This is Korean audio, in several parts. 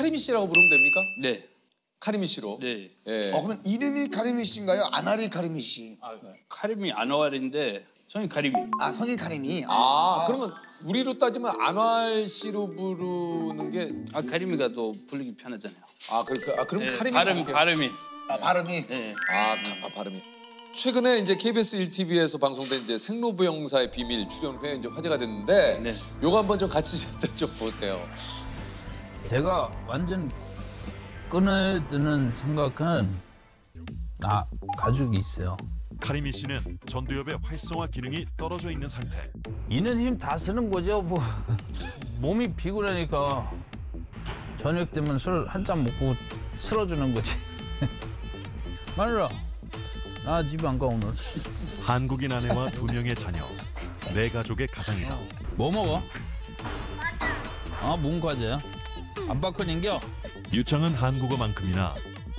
카리미 씨라고 부르면 됩니까? 네. 카리미 씨로. 네. 예. 어, 그러면 이름이 카리미 씨인가요? 아나리 카리미 씨. 아, 카림이 안와알인데 성이 카림이. 아, 형이 카리미. 아, 그러면 우리로 따지면 안활 씨로 부르는 게 아 카림이가 또 불리기 편하잖아요. 아, 그, 그, 아 그럼 네, 카리미 발음 발음이. 아, 발음이. 네. 아, 가- 아, 발음이. 최근에 이제 KBS 1TV에서 방송된 이제 생로병사의 비밀 출연 후에 이제 화제가 됐는데 네. 요거 한번 좀 같이 좀 보세요. 제가 완전 끊어야 되는 생각은 나 가족이 있어요. 카리미 씨는 전두엽의 활성화 기능이 떨어져 있는 상태. 있는 힘 다 쓰는 거죠. 뭐 몸이 피곤하니까 저녁 되면 술 한 잔 먹고 쓰러지는 거지. 말라, 나 집 안 가 오늘. 한국인 아내와 두 명의 자녀. 네 가족의 가장이다. 뭐 먹어? 아, 뭔 과제야? 안 바꿔 닌겨? 유창은 한국어만큼이나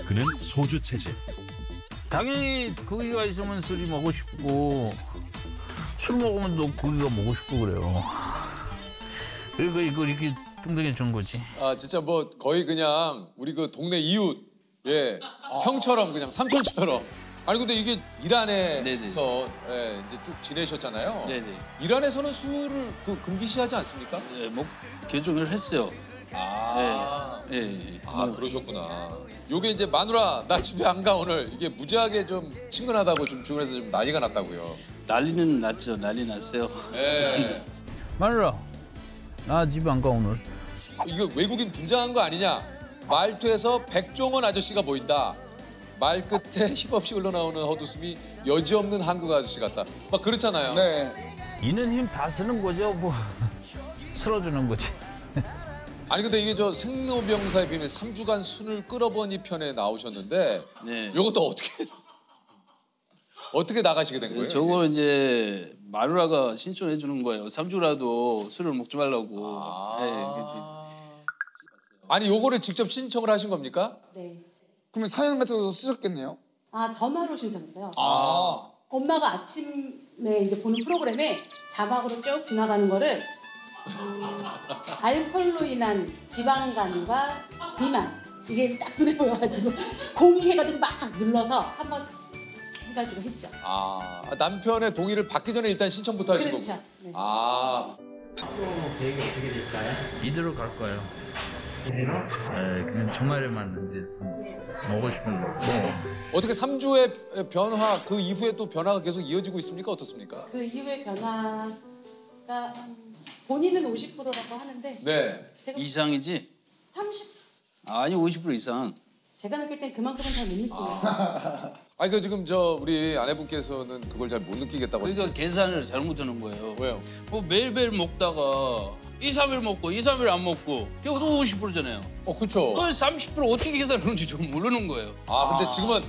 그는 소주 체질. 당연히 고기가 있으면 술이 먹고 싶고 술 먹으면 또 고기가 먹고 싶고 그래요. 그리고 이거 이렇게 뚱뚱해 준 거지. 아, 진짜 뭐 거의 그냥 우리 그 동네 이웃, 예, 형처럼 그냥 삼촌처럼. 아니 근데 이게 이란에서 예, 이제 쭉 지내셨잖아요. 네네. 이란에서는 술을 그 금기시하지 않습니까? 네, 뭐 개종을 했어요. 아, 네. 네. 아 그러셨구나. 요게 이제 마누라 나 집에 안 가 오늘 이게 무지하게 좀 친근하다고 좀 주변에서 좀 난리가 났다고요. 난리는 났죠. 난리 났어요. 예. 말라, 나집안가 오늘. 이거 외국인 분장한 거 아니냐? 말투에서 백종원 아저씨가 보인다. 말 끝에 힘없이 흘러나오는 헛웃음이 여지없는 한국 아저씨 같다. 막 그렇잖아요. 네. 있는 힘 다 쓰는 거죠. 뭐 쓰러지는 거지. 아니 근데 이게 저 생로병사의 비밀 3주간 순을 끌어버니 편에 나오셨는데 네. 이것도 어떻게 어떻게 나가시게 된 거예요? 저거 이제 마누라가 신청해 주는 거예요. 3주라도 술을 먹지 말라고. 아. 네, 아니 요거를 직접 신청을 하신 겁니까? 네. 그러면 사연 같은 것도 쓰셨겠네요? 아 전화로 신청했어요. 아. 엄마가 아침에 이제 보는 프로그램에 자막으로 쭉 지나가는 거를 음, 알코올로 인한 지방간과 비만 이게 딱 눈에 보여가지고 공의해가지고 막 눌러서 한번 해가지고 했죠. 아 남편의 동의를 받기 전에 일단 신청부터 하신 그렇죠. 네. 아 이대로 갈 거예요. 이대로? 네, 그냥 주말에만 이제 좀 먹고 싶은 거 먹고. 어떻게 3주의 변화 그 이후에 또 변화가 계속 이어지고 있습니까? 어떻습니까? 그 이후의 변화가 한 본인은 50%라고 하는데 네. 제가 이상이지? 30 아니 50% 이상. 제가 느낄 땐 그만큼은 잘 못 느끼네요. 아니 그 지금 저 우리 아내분께서는 그걸 잘 못 느끼겠다고. 그러니까 계산을 잘못하는 거예요. 왜요? 뭐 매일매일 먹다가 2, 3일 먹고 2, 3일 안 먹고 이것도 50%잖아요. 어 그렇죠. 그30% 어떻게 계산하는지 좀 모르는 거예요. 아 근데 지금은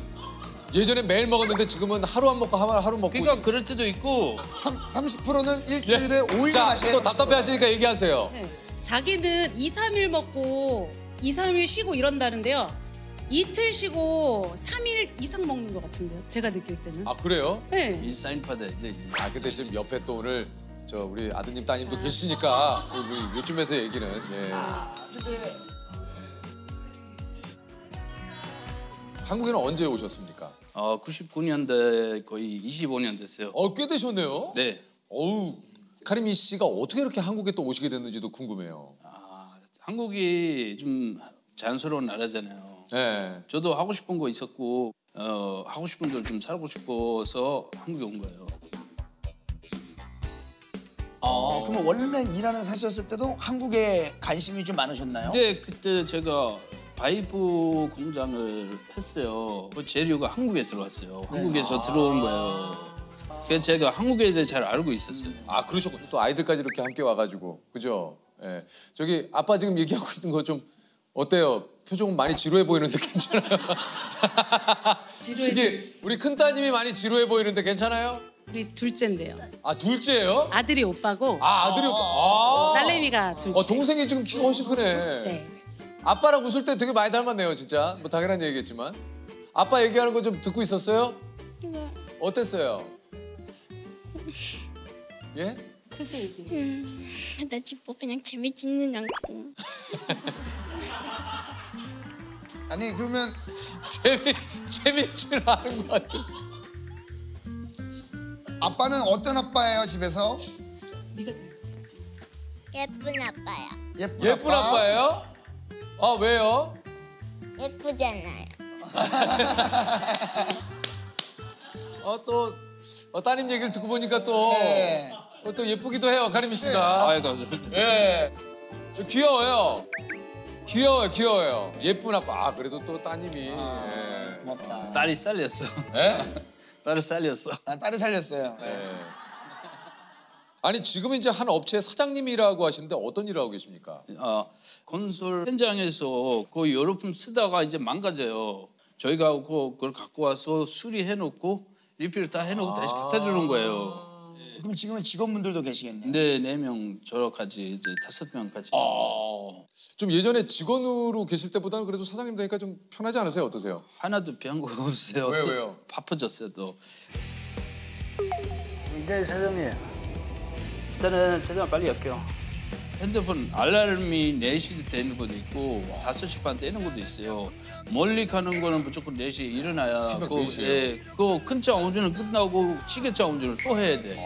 예전에 매일 먹었는데 지금은 하루 안 먹고 하루 하루 먹고. 그러니까 그럴 때도 있고 30%는 일주일에 오일을 자, 마시게 또 답답해 하시니까 얘기하세요. 네. 자기는 2, 3일 먹고 2, 3일 쉬고 이런다는데요. 이틀 쉬고 3일 이상 먹는 것 같은데요. 제가 느낄 때는. 아 그래요? 네. 이 사인 받아야지. 아 근데 지금 옆에 또 오늘 저 우리 아드님 따님도 계시니까 우리 요즘에서 얘기는 예. 한국에는 언제 오셨습니까? 어, 99년대 거의 25년 됐어요. 어 꽤 되셨네요. 네. 어우 카리미 씨가 어떻게 이렇게 한국에 또 오시게 됐는지도 궁금해요. 아, 한국이 좀 자연스러운 나라잖아요. 네. 저도 하고 싶은 거 있었고 어, 하고 싶은 대로 좀 살고 싶어서 한국에 온 거예요. 아, 그러면 원래 이란에 사셨을 때도 한국에 관심이 좀 많으셨나요? 근데 그때 제가 파이프 공장을 했어요. 그 재료가 한국에 들어왔어요. 한국에서 들어온 거예요. 그래서 제가 한국에 대해 잘 알고 있었어요. 아 그러셨군요. 또 아이들까지 이렇게 함께 와가지고 그죠? 예. 저기 아빠 지금 얘기하고 있는 거 좀 어때요? 표정은 많이 지루해 보이는데 괜찮아요? 지루해. 특히 우리 큰 따님이 많이 지루해 보이는데 괜찮아요? 우리 둘째인데요. 아 둘째예요? 아들이 오빠고 아 아들이 오빠. 아. 딸내미가 둘째. 어 동생이 지금 키가 훨씬 크네. 네. 아빠랑 웃을 때 되게 많이 닮았네요, 진짜. 뭐 당연한 얘기겠지만. 아빠 얘기하는 거 좀 듣고 있었어요? 어땠어요? 예? 크게 얘기해. 음, 나 집보 그냥 재미있는 않고 아니 그러면 재미 재밌지는 않은 것 같아. 아빠는 어떤 아빠예요 집에서? 예쁜 아빠야. 예쁜, 예쁜 아빠? 아빠예요? 아 왜요? 예쁘잖아요. 어또 어, 따님 얘기를 듣고 보니까 또, 네. 어, 또 예쁘기도 해요 가림이 씨가. 아이 감사합니다. 예. 저 귀여워요. 귀여워요, 귀여워요. 예쁜 아빠. 아, 그래도 또 따님이. 예. 고맙다. 딸이 살렸어. 예? 딸을 살렸어. 아, 딸이 살렸어요. 아니, 지금 이제 한 업체 사장님이라고 하시는데 어떤 일을 하고 계십니까? 아, 건설 현장에서 그 유럽품 쓰다가 이제 망가져요. 저희가 그- 그걸 갖고 와서 수리해 놓고 리필 다 해놓고 다시 갖다 주는 거예요. 그럼 지금은 직원분들도 계시겠네. 근데 네명 저까지 이제 다섯 명까지. 좀 예전에 직원으로 계실 때보다는 그래도 사장님 되니까 좀 편하지 않으세요? 어떠세요? 하나도 거 없어요. 왜요, 또 왜요? 바빠졌어요 또. 이제 사장님. 일단은 최대한 빨리 할게요. 핸드폰 알람이 4시 되는 것도 있고 5시 반 되는 것도 있어요. 멀리 가는 거는 무조건 4시에 일어나야 새벽 그, 4시 에요? 예, 그 큰차 운전은 끝나고 시계차 운전을 또 해야 돼.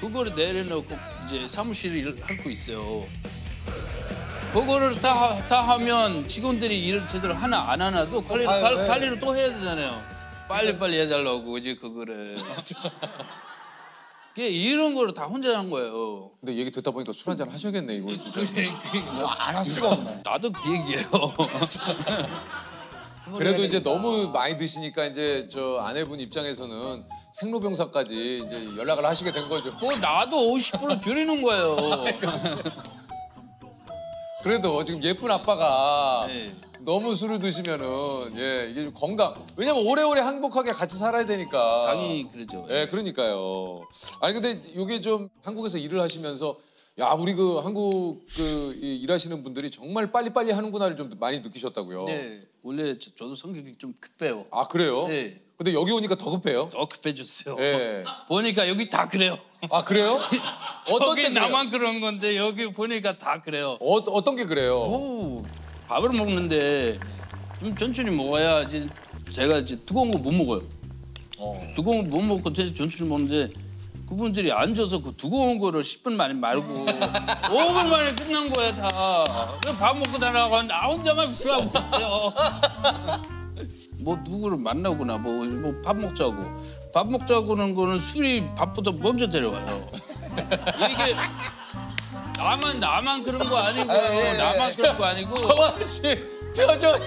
그거를 내려놓고 이제 사무실 일을 하고 있어요. 그거를 다, 다 하면 직원들이 일을 제대로 하나 안 하나도 관리를, 아유, 관- 네. 관리를 또 해야 되잖아요. 빨리빨리 해달라고 이제 그거를. 그게 이런 거를 다 혼자 한 거예요. 근데 얘기 듣다 보니까 술 한잔 하셔야겠네, 이거 진짜. 안 할 수가 없네. 나도 그 얘기예요. 그래도 이제 너무 많이 드시니까 이제 저 아내분 입장에서는 생로병사까지 이제 연락을 하시게 된 거죠. 뭐 나도 50% 줄이는 거예요. 그래도 지금 예쁜 아빠가 네. 너무 술을 드시면은 예 이게 좀 건강 왜냐면 오래오래 행복하게 같이 살아야 되니까 당연히 그러죠. 예 그러니까요 아니 근데 이게 좀 한국에서 일을 하시면서 야 우리 그 한국 그 이- 일하시는 분들이 정말 빨리빨리 하는구나를 좀 많이 느끼셨다고요 네, 원래 저, 저도 성격이 좀 급해요. 아 그래요 네. 근데 여기 오니까 더 급해요 더 급해졌어요. 예. 보니까 여기 다 그래요. 아 그래요 어떤 때 그래요 나만 그런 건데 여기 보니까 다 그래요. 어, 어떤 게 그래요 오, 밥을 먹는데 좀 천천히 먹어야지 제가 이제 뜨거운 거 못 먹어요. 뜨거운 거 못 먹고 대신 천천히 먹는데 그분들이 앉아서 그 두꺼운 거를 10분 만에 말고 5분 만에 끝난 거야 다. 그래서 밥 먹고 나가고 나 혼자만 수하고 있어요. 뭐 누구를 만나거나 뭐 밥 먹자고 밥 먹자고는 거는 술이 밥보다 먼저 데려와요. 이게 나만 나만 그런 거 아니고 예, 예. 나만 그런 거 아니고 정환 씨 표정이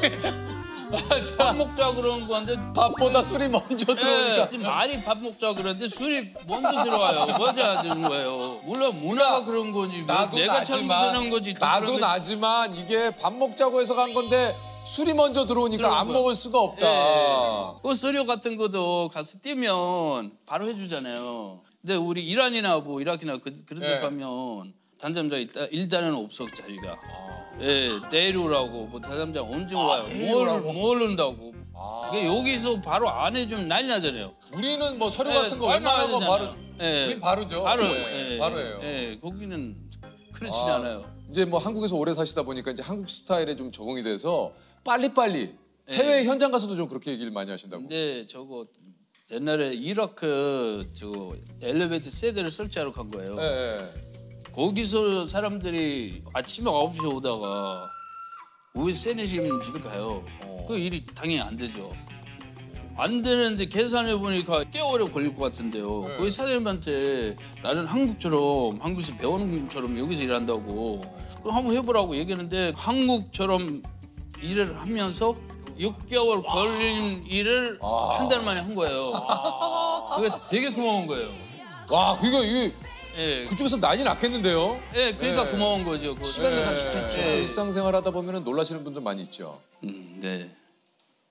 밥 먹자 그런 건데 밥보다 술이 먼저 들어오니까 네, 말이 밥 먹자 그러는데 술이 먼저 들어와요. 먼저 하는 거예요. 물론 문화가 그런 거지. 뭐 나도 내가 나지만 거지. 나도 그런. 나지만 이게 밥 먹자고 해서 간 건데 술이 먼저 들어오니까 안. 먹을 수가 없다. 예. 그 서류 같은 것도 가서 띄면 바로 해주잖아요. 근데 우리 이란이나 뭐 이라크나 그, 그런 데 예. 가면 단잠자 일단, 일단은 없어 자리가. 아. 예, 내일오라고 뭐 단잠자 언제 와요? 뭘? 뭘 온다고. 아. 여기서 바로 안 해주면 난리 나잖아요. 우리는 뭐 서류 예, 같은 거 웬만한 거. 바로 예. 우린 바로죠. 바로 예, 예, 바로예요. 예, 거기는 그렇진 아, 않아요. 이제 뭐 한국에서 오래 사시다 보니까 이제 한국 스타일에 좀 적응이 돼서 빨리빨리 해외 현장 가서도 좀 그렇게 얘기를 많이 하신다고. 근데 저거 옛날에 이라크 저 엘리베이터 세대를 설치하러 간 거예요. 예, 예. 거기서 사람들이 아침에 9시에 오다가 오후에 세네심 집에 가요. 그 일이 당연히 안 되죠. 안 되는데 계산해 보니까 꽤 오래 걸릴 것 같은데요. 거기 사장님한테 나는 한국처럼 한국에서 배우는 것처럼 여기서 일한다고 그럼 한번 해보라고 얘기했는데 한국처럼 일을 하면서 6개월 걸린 일을 한 달 만에 한 거예요. 그게 되게 고마운 거예요. 와, 그거 이게 예, 그쪽에서 난리 났겠는데요. 예, 그러니까 예. 고마운 거죠. 그거. 시간도 예. 단축했죠. 일상생활 하다 보면은 놀라시는 분들 많이 있죠. 음, 네.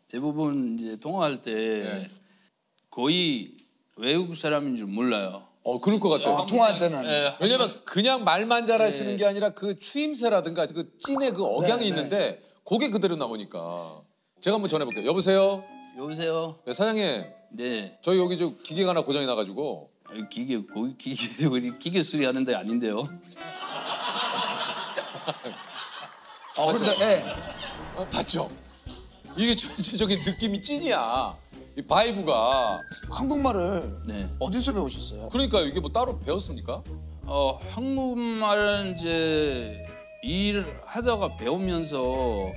대부분 이제 통화할 때 네. 거의 외국 사람인 줄 몰라요. 어, 그럴 것 같아요. 아, 통화할 때는 예, 왜냐면 그냥 말만 잘하시는 네. 게 아니라 그 추임새라든가 그 찐의 그 억양이 네, 네. 있는데 그게 그대로 나오니까 제가 한번 전해볼게요. 여보세요. 여보세요. 네, 사장님, 네. 저희 여기 저 기계가 하나 고장이 나가지고 기계 고기 기계 우리 기계 수리 하는 데 아닌데요. 어, 근데 예. 어, 봤죠? 이게 전체적인 느낌이 찐이야. 이 vibe가. 한국말을 네. 어디서 배우셨어요? 그러니까 이게 뭐 따로 배웠습니까? 어 한국말은 이제 일 하다가 배우면서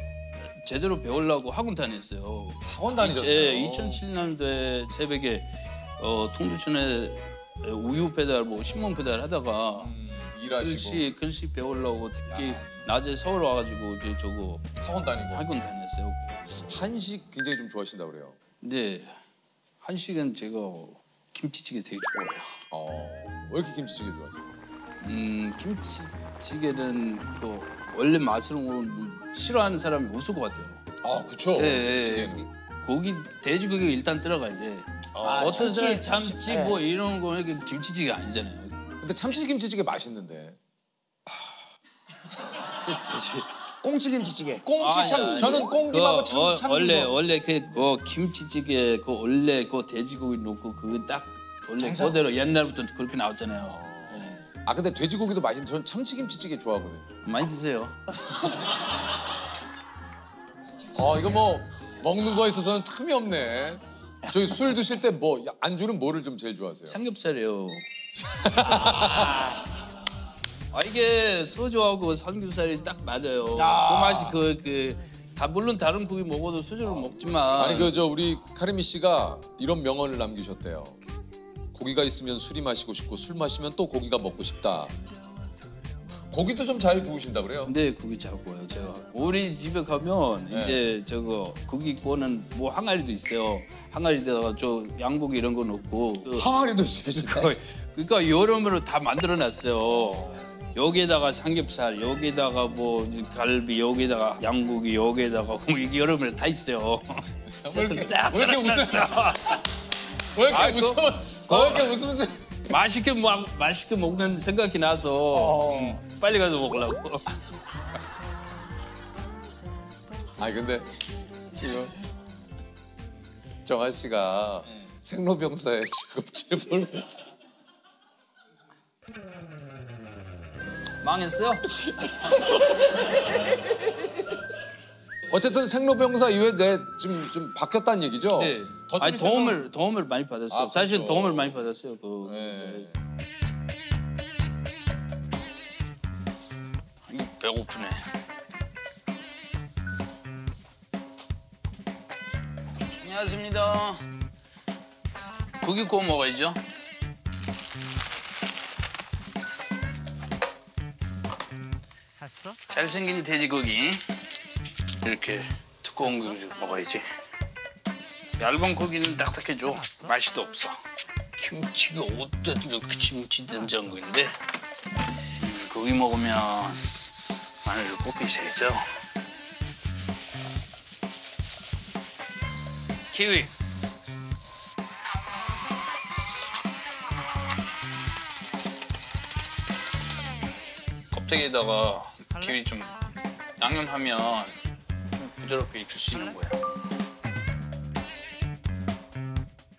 제대로 배우려고 학원 다녔어요. 학원 다니셨어요? 예, 2007년도에 새벽에 어, 통주촌에 우유 배달 뭐 신문 배달 하다가 음, 일하시고 글씨 글씨 배우려고 특히 낮에 서울 와가지고 이제 저거 학원 다니고 학원 다녔어요. 한식 굉장히 좀 좋아하신다 그래요. 근데 한식은 제가 김치찌개 되게 좋아해요. 어, 왜 이렇게 김치찌개 좋아하세요? 음 김치 찌개는 그 원래 맛으로 싫어하는 사람이 없을 것 같아요. 아, 그쵸. 예, 예. 고기 돼지고기 일단 들어가야 돼. 아, 어떤 참치, 사람 참치. 예. 뭐 이런 거 이게 김치찌개 아니잖아요. 근데 참치 김치찌개 맛있는데. 그 돼지- 꽁치 김치찌개. 꽁치 아니, 참 아니, 저는 아니. 꽁김하고 그거 참 어, 참 원래 원래 그, 그 김치찌개 그 원래 그 돼지고기 넣고 그거 딱 원래 그대로 옛날부터 그렇게 나왔잖아요. 예. 아 근데 돼지고기도 맛있는데 저는 참치 김치찌개 좋아하거든요. 많이 드세요. 어 이거 뭐 먹는 거에 있어서는 틈이 없네. 저희 술 드실 때 뭐 안주는 뭐를 좀 제일 좋아하세요? 삼겹살이요. 아 이게 소주하고 삼겹살이 딱 맞아요. 그 맛이 그 그 다 물론 다른 고기 먹어도 소주를 먹지만 아니 그 저 우리 카르미 씨가 이런 명언을 남기셨대요. 고기가 있으면 술이 마시고 싶고 술 마시면 또 고기가 먹고 싶다. 고기도 좀 잘 구우신다 그래요? 근데 고기 잘 구워요 제가. 우리 집에 가면 네. 이제 저거 고기 구워는 뭐 항아리도 있어요. 항아리에다가 저 양고기 이런 거 넣고 그 항아리도 있어요, 진짜. 거의- 그러니까 여름으로 다 만들어 놨어요. 여기에다가 삼겹살, 여기에다가 뭐 갈비, 여기에다가 양고기, 여기에다가 뭐 이게 여름에 다 있어요. 왜 이렇게, 딱왜 이렇게 웃어요? 왜 이렇게 아, 그거- 웃으 면왜 이렇게 웃으면서 맛있게 먹 맛있게 먹는 생각이 나서 음, 빨리 가서 먹으려고. 아니 근데 지금 정한 씨가 생로병사에 지금 제보를 망했어요? 어쨌든 생로병사 이후에 내 지금 좀 바뀌었다는 얘기죠? 네. 더 아니 좀 도움을 도움을 많이 받았어요. 아, 사실 그렇죠. 도움을 많이 받았어요. 그 네. 아니, 배고프네. 안녕하십니다. 고기 구워 먹어야죠. 잘생긴 돼지고기 이렇게 두꺼운 고기 먹어야지. 얇은 고기는 딱딱해져. 맛이도 없어. 김치가 어때 이렇게 김치 된장고인데 고기 먹으면 마늘을 꼭 있어야죠. 키위. 껍데기에다가 키위 좀 양념하면 좀 부드럽게 익힐 수 있는 거야.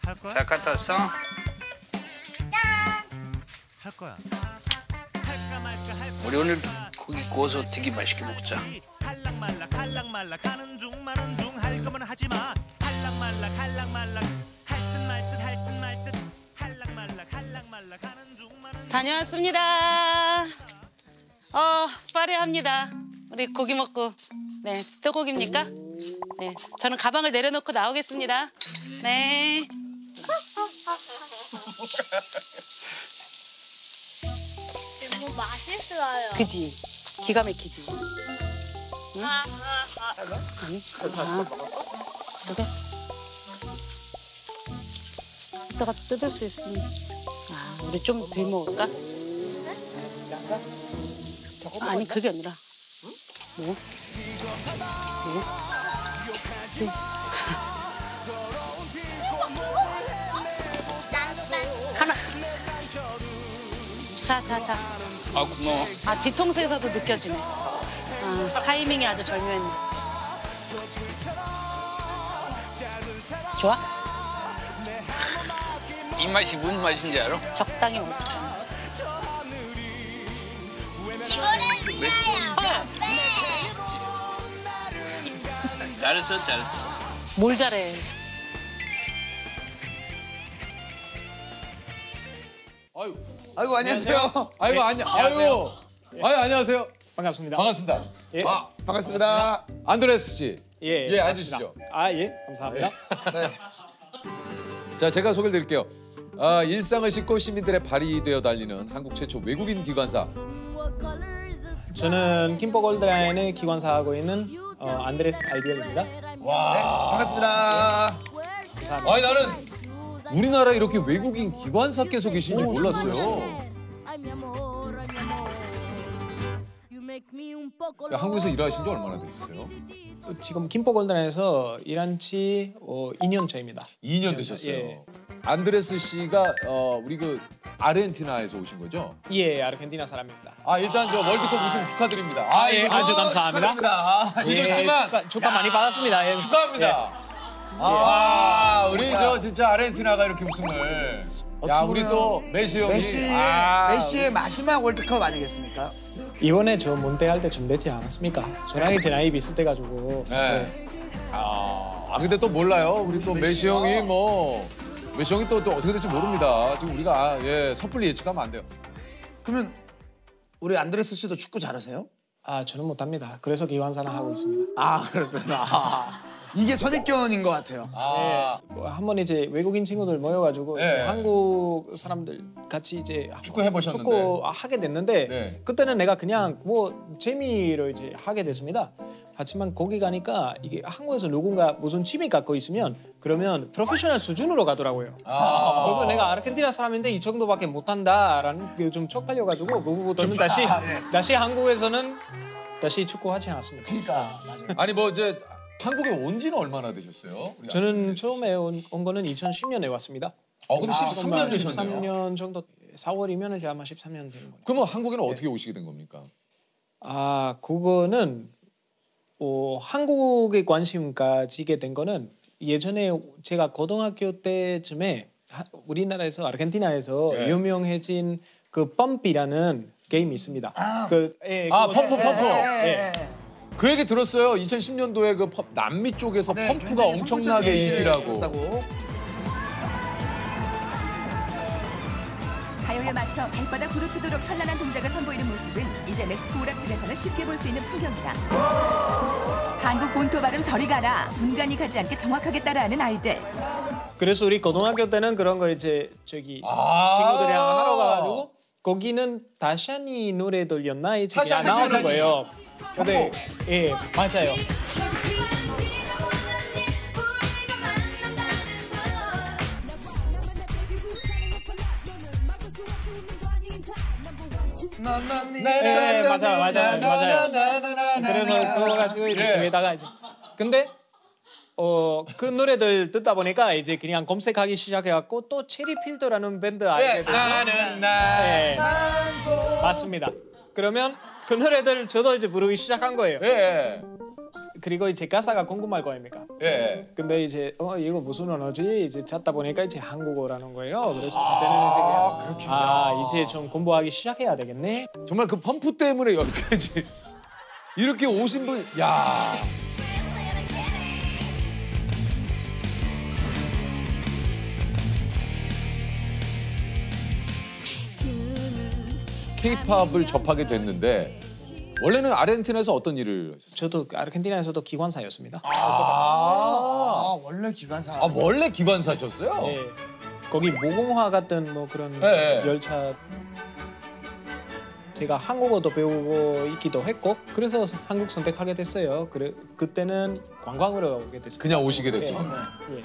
할 거야? 잘 같았어? 할 거야. 할까 말까 할 거야. 우리 오늘 고기 구워서 되게 맛있게 먹자. 할락말락 할락말락 하는 중 마는 중할 거면 하지 마. 할락말락 할락말락 할듯말듯할듯말듯 할락말락 할락말락 하는 중 마는 다녀왔습니다. 어, 파리합니다. 우리 고기 먹고. 네, 떡고기입니까? 네, 저는 가방을 내려놓고 나오겠습니다. 네. 너무 맛있어요. 그지? 기가 막히지? 응? 아, 아니, 아. 그래? 이따가 뜯을 수 있으니. 아, 우리 좀 덜 먹을까? 아니, 그게 아니라. 뭐? 뭐? 하나. 자, 자, 자. 아 고마워. 아 뒤통수에서도 느껴지네. 아, 타이밍이 아주 절묘했네. 좋아? 이 맛이 무슨 맛인지 알아? 적당히 먹자. 잘했어 잘했어. 뭘 잘해. 아유, 아이고 안녕하세요. 아이고 안녕. 아유. 아유 안녕하세요. 반갑습니다. 반갑습니다. 예. 아 반갑습니다. 안드레스 씨. 예, 예, 반갑습니다. 앉으시죠. 아, 예. 감사합니다. 네. 자, 제가 소개를 드릴게요. 아, 일상을 싣고 시민들의 발이 되어 달리는 한국 최초 외국인 기관사. 저는 김포 골드라인의 기관사하고 있는 어, 안드레스 아이디얼입니다. 반갑습니다. 아니 나는 우리나라 이렇게 외국인 기관사께서 계신지 몰랐어요. 야, 한국에서 일하신 지 얼마나 되셨어요? 어, 지금 김포 골드라인에서 일한 지 어, 2년 차입니다. 2년 되셨어요. 예. 안드레스 씨가 어, 우리 그 아르헨티나에서 오신 거죠? 예, 아르헨티나 사람입니다. 아 일단 저 월드컵 우승 축하드립니다. 아, 예, 아주 감사합니다. 축하드립니다. 아, 예, 늦었지만 축하, 축하 많이 받았습니다. 예. 축하합니다. 아, 우리 저 진짜 아르헨티나가 이렇게 우승을. 야, 우리 또 메시 형이. 메시 아, 메시의 마지막 월드컵 아니겠습니까? 이번에 저 은퇴할 때 좀 되지 않았습니까? 저랑 제 나이 비슷해가지고 네. 아, 아, 근데 또 몰라요. 우리 또 메시 형이 뭐 형이 또, 또 어떻게 될지 모릅니다. 지금 우리가 아, 예, 섣불리 예측하면 안 돼요. 그러면 우리 안드레스 씨도 축구 잘하세요? 아 저는 못합니다. 그래서 기관사는 하고 있습니다. 아 그렇구나. 아, 이게 선입견인 것 같아요. 아, 뭐 한번 이제 외국인 친구들 모여가지고 이제 네. 한국 사람들 같이 이제 축구 해보셨는데. 축구 하게 됐는데 네. 그때는 내가 그냥 뭐 재미로 이제 하게 됐습니다. 하지만 거기 가니까 이게 한국에서 누군가 무슨 취미 갖고 있으면 그러면 프로페셔널 수준으로 가더라고요. 아. 그러면 내가 아르헨티나 사람인데 이 정도밖에 못한다라는 게 좀 촉발려가지고 그부터는 다시 아, 네. 다시 한국에서는 다시 축구하지 않았습니다. 그러니까 맞아요. 아니 뭐 이제 한국에 온 지는 얼마나 되셨어요? 저는 처음에 온, 온 거는 2010년에 왔습니다. 어, 그럼 13년 되셨네요. 13년 정도 4월이면 이제 아마 13년 되는 거예요. 그러면 한국에는 어떻게 오시게 된 겁니까? 아 그거는 어, 한국에 관심 가지게 된 거는 예전에 제가 고등학교 때쯤에 하- 우리나라에서 아르헨티나에서 네. 유명해진 그 펌피라는 게임이 있습니다. 그, 예, 아, 펌프, 펌프. 예. 그 얘기 들었어요. 2010년도에 그 펌- 남미 쪽에서 네, 펌프가 엄청나게. 일이었다고. 가요에 맞춰 발바닥 부르트도록 현란한 동작을 선보이는 모습은 이제 멕시코 오락실에서는 쉽게 볼 수 있는 풍경이다. 한국 본토 발음 저리 가라. 문간이 가지 않게 정확하게 따라하는 아이들. 그래서 우리 고등학교 때는 그런 거 이제 저기 아. 친구들이랑 하러 가가지고 거기는 다샤니 노래들이었나 이제 사샤니, 그냥 나오는. 거예요. 근데 예 맞아요. 예, 맞아요, 맞아요, 맞아요. 그래서 그거 가지고 이제 예. 저기다가 이제 근데 어 그 노래들 듣다 보니까 이제 그냥 검색하기 시작해갖고 또 체리필드라는 밴드 예, 알게 나는 나. 네. 맞습니다. 그러면 그 노래들 저도 이제 부르기 시작한 거예요. 예, 그리고 이제 가사가 궁금할 거 아닙니까? 예. 근데 이제 어 이거 무슨 언어지? 이제 찾다 보니까 이제 한국어라는 거예요. 그래서 그때는 이제 그냥 아 이제 좀 공부하기 시작해야 되겠네. 정말 그 펌프 때문에 여기까지 이렇게 오신 분, 야. K-팝을 접하게 됐는데 원래는 아르헨티나에서 어떤 일을 하셨어요? 저도 아르헨티나에서도 기관사였습니다. 아 원래 기관사. 아 원래 기관사셨어요? 예. 거기 모공화 같은 뭐 그런 네, 네. 열차 제가 한국어도 배우고 있기도 했고 그래서 한국 선택하게 됐어요. 그래 그때는 관광으로 오게 됐어요. 그냥 오시게 됐죠. 예.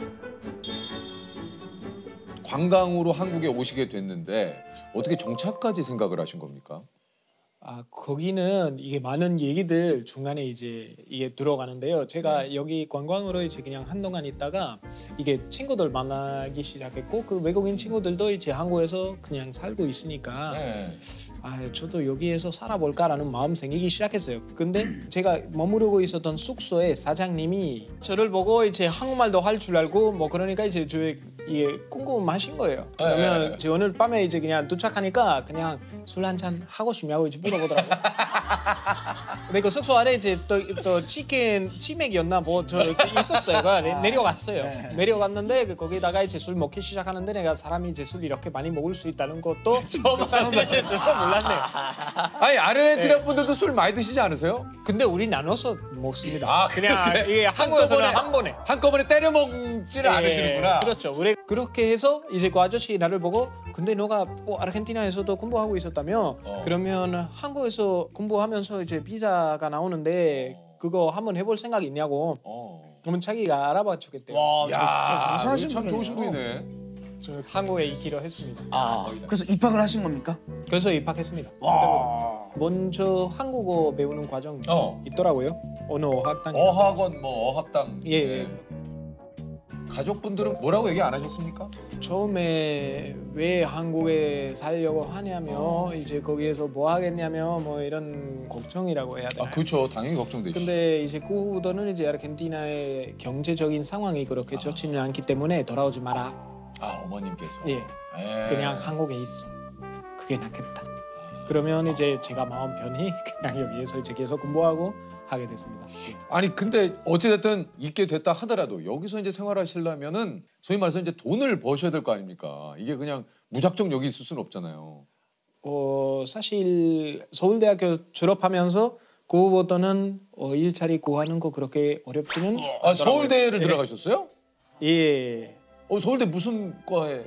예. 관광으로 한국에 오시게 됐는데 어떻게 정착까지 생각을 하신 겁니까? 아 거기는 이게 많은 얘기들 중간에 이제 이게 들어가는데요. 제가 여기 관광으로 이제 그냥 한동안 있다가 이게 친구들 만나기 시작했고 그 외국인 친구들도 이제 한국에서 그냥 살고 있으니까 네. 아 저도 여기에서 살아볼까라는 마음 생기기 시작했어요. 근데 제가 머무르고 있었던 숙소에 사장님이 저를 보고 이제 한국말도 할 줄 알고 뭐 그러니까 이제 저 이게 궁금하신 거예요. 그러면 이제 오늘 밤에 이제 그냥 도착하니까 그냥 술 한 잔 하고 싶냐고 이제 물어보더라고. 근데 그 숙소 안에 이제 또, 또 치킨 치맥이었나 뭐 저 있었어요. 그 내- 내려갔어요. 내려갔는데 그 거기다가 이제 술 먹기 시작하는데 내가 사람이 이제 술 이렇게 많이 먹을 수 있다는 것도 사실 이제 좀 몰랐네요. 아니 아르헨티나 분들도 술 많이 드시지 않으세요? 근데 우리 나눠서 먹습니다. 아, 그냥 그래? 이게 한국에서는 한꺼번에- 한 번에. 한꺼번에 때려 먹지는 예, 않으시는구나. 그렇죠. 우리 그렇게 해서 이제 그 아저씨 나를 보고 근데 너가 뭐 아르헨티나에서도 공부하고 있었다며 어. 그러면 한국에서 공부하면서 이제 비자가 나오는데 그거 한번 해볼 생각 있냐고. 어. 그러면 자기가 알아봐 주겠대요. 와, 야, 감사하신 참 분이네요. 좋으신 분이네. 저 한국에 있기로 했습니다. 아, 그래서 입학을 하신 겁니까? 그래서 입학했습니다. 와. 먼저 한국어 배우는 과정 어. 있더라고요. 언어 학당. 어학원 뭐 어학당. 예, 네. 가족분들은 뭐라고 얘기 안 하셨습니까? 처음에 왜 한국에 살려고 하냐며 어. 이제 거기에서 뭐 하겠냐며 뭐 이런 걱정이라고 해야 되나. 아 그렇죠. 당연히 걱정되시죠. 근데 이제 그 후부터는 이제 아르헨티나의 경제적인 상황이 그렇게 좋지는 않기 때문에 돌아오지 마라. 아 어머님께서. 예, 예. 그냥 한국에 있어. 그게 낫겠다. 그러면 이제 제가 마음 편히 그냥 여기에서 이제 계속 공부하고 하게 됐습니다. 예. 아니 근데 어찌됐든 있게 됐다 하더라도 여기서 이제 생활하시려면은 소위 말해서 이제 돈을 버셔야 될 거 아닙니까? 이게 그냥 무작정 여기 있을 수는 없잖아요. 어 사실 서울대학교 졸업하면서 그 후부터는 어, 일자리 구하는 거 그렇게 어렵지는 아 서울대를 예. 들어가셨어요? 예. 어 서울대 무슨 과에?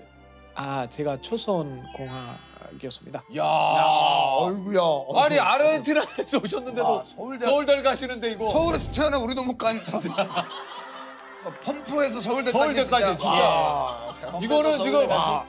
아 제가 초선 공학 이었습니다. 야. 어이구야. 어이구. 아니 아르헨티나에서 오셨는데도 와, 서울대- 서울대... 를 가시는데 이거 서울에서 태어난 우리도 못 가는 펌프에서 서울대까지 서울대까지 진짜. 와, 대박. 이거는 지금 와,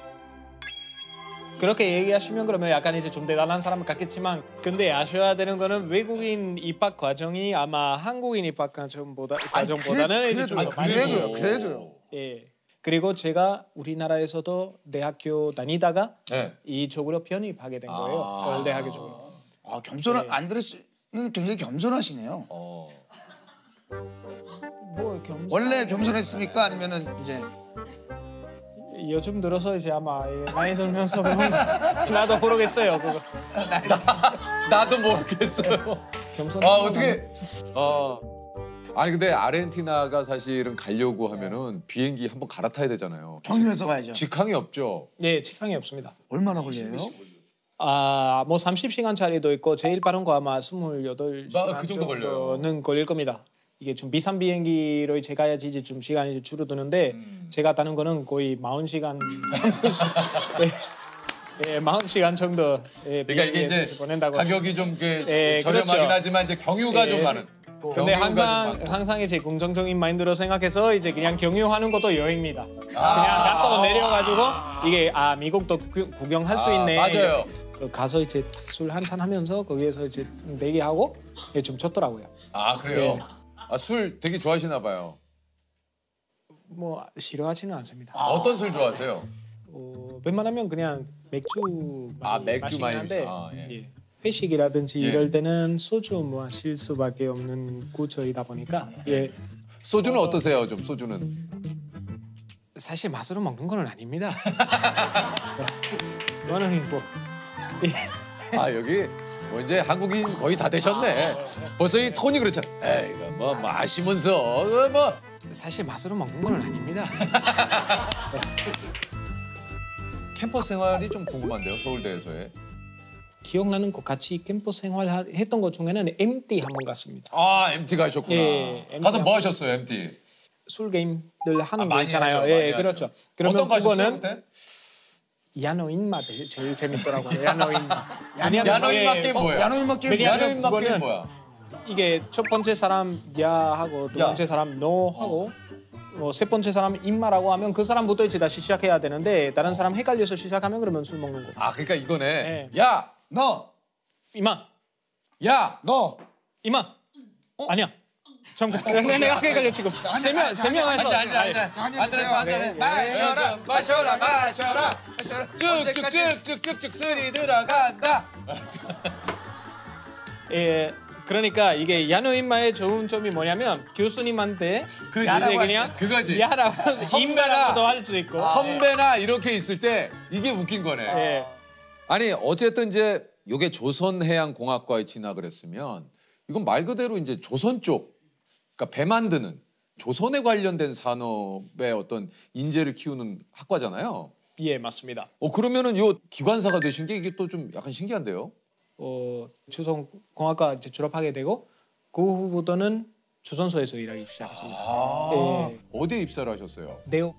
그렇게 얘기하시면 그러면 약간 이제 좀 대단한 사람 같겠지만 근데 아셔야 되는 거는 외국인 입학 과정이 아마 한국인 입학 과정보다 아니, 과정보다는 그래- 이제 그래도, 좀 아니, 더 많이 그래도요, 그래도요. 예. 그리고 제가 우리나라에서도 대학교 다니다가 네. 이쪽으로 편입하게 된 거예요. 아. 서울대학교 쪽으로. 아, 겸손한 안드레 씨는 굉장히 겸손하시네요. 어. 뭐 겸손. 원래 겸손했습니까? 아니면은 이제 요즘 들어서 이제 아마 예, 나이 들면서 나도 모르겠어요. 그거. 나도 모르겠어요. 겸손. 아 어떻게? 아 아니 근데 아르헨티나가 사실은 가려고 하면은 비행기 한번 갈아타야 되잖아요. 경유해서 가야죠. 직항이 없죠. 예, 직항이 없습니다. 얼마나 걸려요? 아, 뭐 30시간짜리도 있고 제일 빠른 거 아마 28시간 아, 그 정도 걸려요. 정도는 걸릴 겁니다. 이게 좀 비싼 비행기로 이제 가 야지 이제 좀 시간이 좀 줄어드는데 음. 제가 타는 거는 거의 40시간 예, 예, 40시간 정도 예, 그러니까 이게 비행기에서 이제 보낸다고 가격이 좀 그, 예, 저렴하긴 그렇죠. 하지만 이제 경유가 좀 예. 많은. 근데 경유가 좀 항상 많고. 항상 이제 긍정적인 마인드로 생각해서 이제 그냥 경유하는 것도 여행입니다. 그냥 가서 내려가지고 이게 아 미국도 구, 구경할 수 아, 있네. 맞아요. 그 가서 이제 술 한잔 하면서 거기에서 이제 내기하고 이게 좀 좋더라고요. 아 그래요. 예. 아술 되게 좋아하시나 봐요. 뭐 싫어하지는 않습니다. 어떤 술 좋아하세요? 어, 웬만하면 그냥 맥주 많이 아, 맥주 마시긴 많이 한데 드시- 아, 예. 예. 회식이라든지 예. 이럴 때는 소주 뭐 마실 수밖에 없는 구조이다 보니까 예. 소주는 어떠세요? 좀 소주는. 사실 맛으로 먹는 건 아닙니다. 이거는 뭐아 여기 뭐 이제 한국인 거의 다 되셨네. 벌써 이 톤이 그렇잖아. 에이 뭐 마시면서 이거 뭐 사실 맛으로 먹는 건 아닙니다. 캠퍼스 생활이 좀 궁금한데요. 서울대에서의. 기억나는 것 같이 캠퍼스 생활 하- 했던 것 중에는 MT 한 번 갔습니다. 아 MT 가셨구나. 예, MT 가서 뭐 한- 하셨어요 MT? 술 게임들 하는 아, 거 있잖아요. 하죠, 예. 그렇죠. 그러면 어떤 거 하셨어요 그거는 그때? 야노인마 제일, 제일 재밌더라고요. 야노인마. 야노인마 예, 게임 어, 뭐야? 야노인마 게임 왜냐면 야노인마 게임 뭐야? 이게 첫 번째 사람 야 하고 두 야. 번째 사람 노 하고 뭐 세 번째 사람 임마라고 하면 그 사람부터 이제 다시 시작해야 되는데 다른 사람 헷갈려서 시작하면 그러면 술 먹는 거. 아 그러니까 이거네. 예. 야 너 임마 야, 너 이마. 아니야. 잠깐. 내가 내가 헷갈려 지금. 세명 세명 해서. 앉아, 앉아, 앉아. 앉아서. 마셔라, 마셔라, 마셔라, 마셔라. 쭉쭉쭉쭉쭉쭉 술이 들어간다. 예. 그러니까 이게 야노 인마의 좋은 점이 뭐냐면 교수님한테 그지. 그냥. 그거지. 야라고 인마라고도 할 수 있고. 선배나 이렇게 있을 때 이게 웃긴 거네. 예. 아니 어쨌든 이제 요게 조선해양공학과에 진학을 했으면 이건 말 그대로 이제 조선 쪽, 그러니까 배 만드는 조선에 관련된 산업의 어떤 인재를 키우는 학과잖아요. 예, 맞습니다. 어 그러면은 요 기관사가 되신 게 이게 또 좀 약간 신기한데요. 어, 조선 공학과 이제 졸업하게 되고 그 후부터는 조선소에서 일하기 시작했습니다. 아, 예. 어디에 입사를 하셨어요? 네오.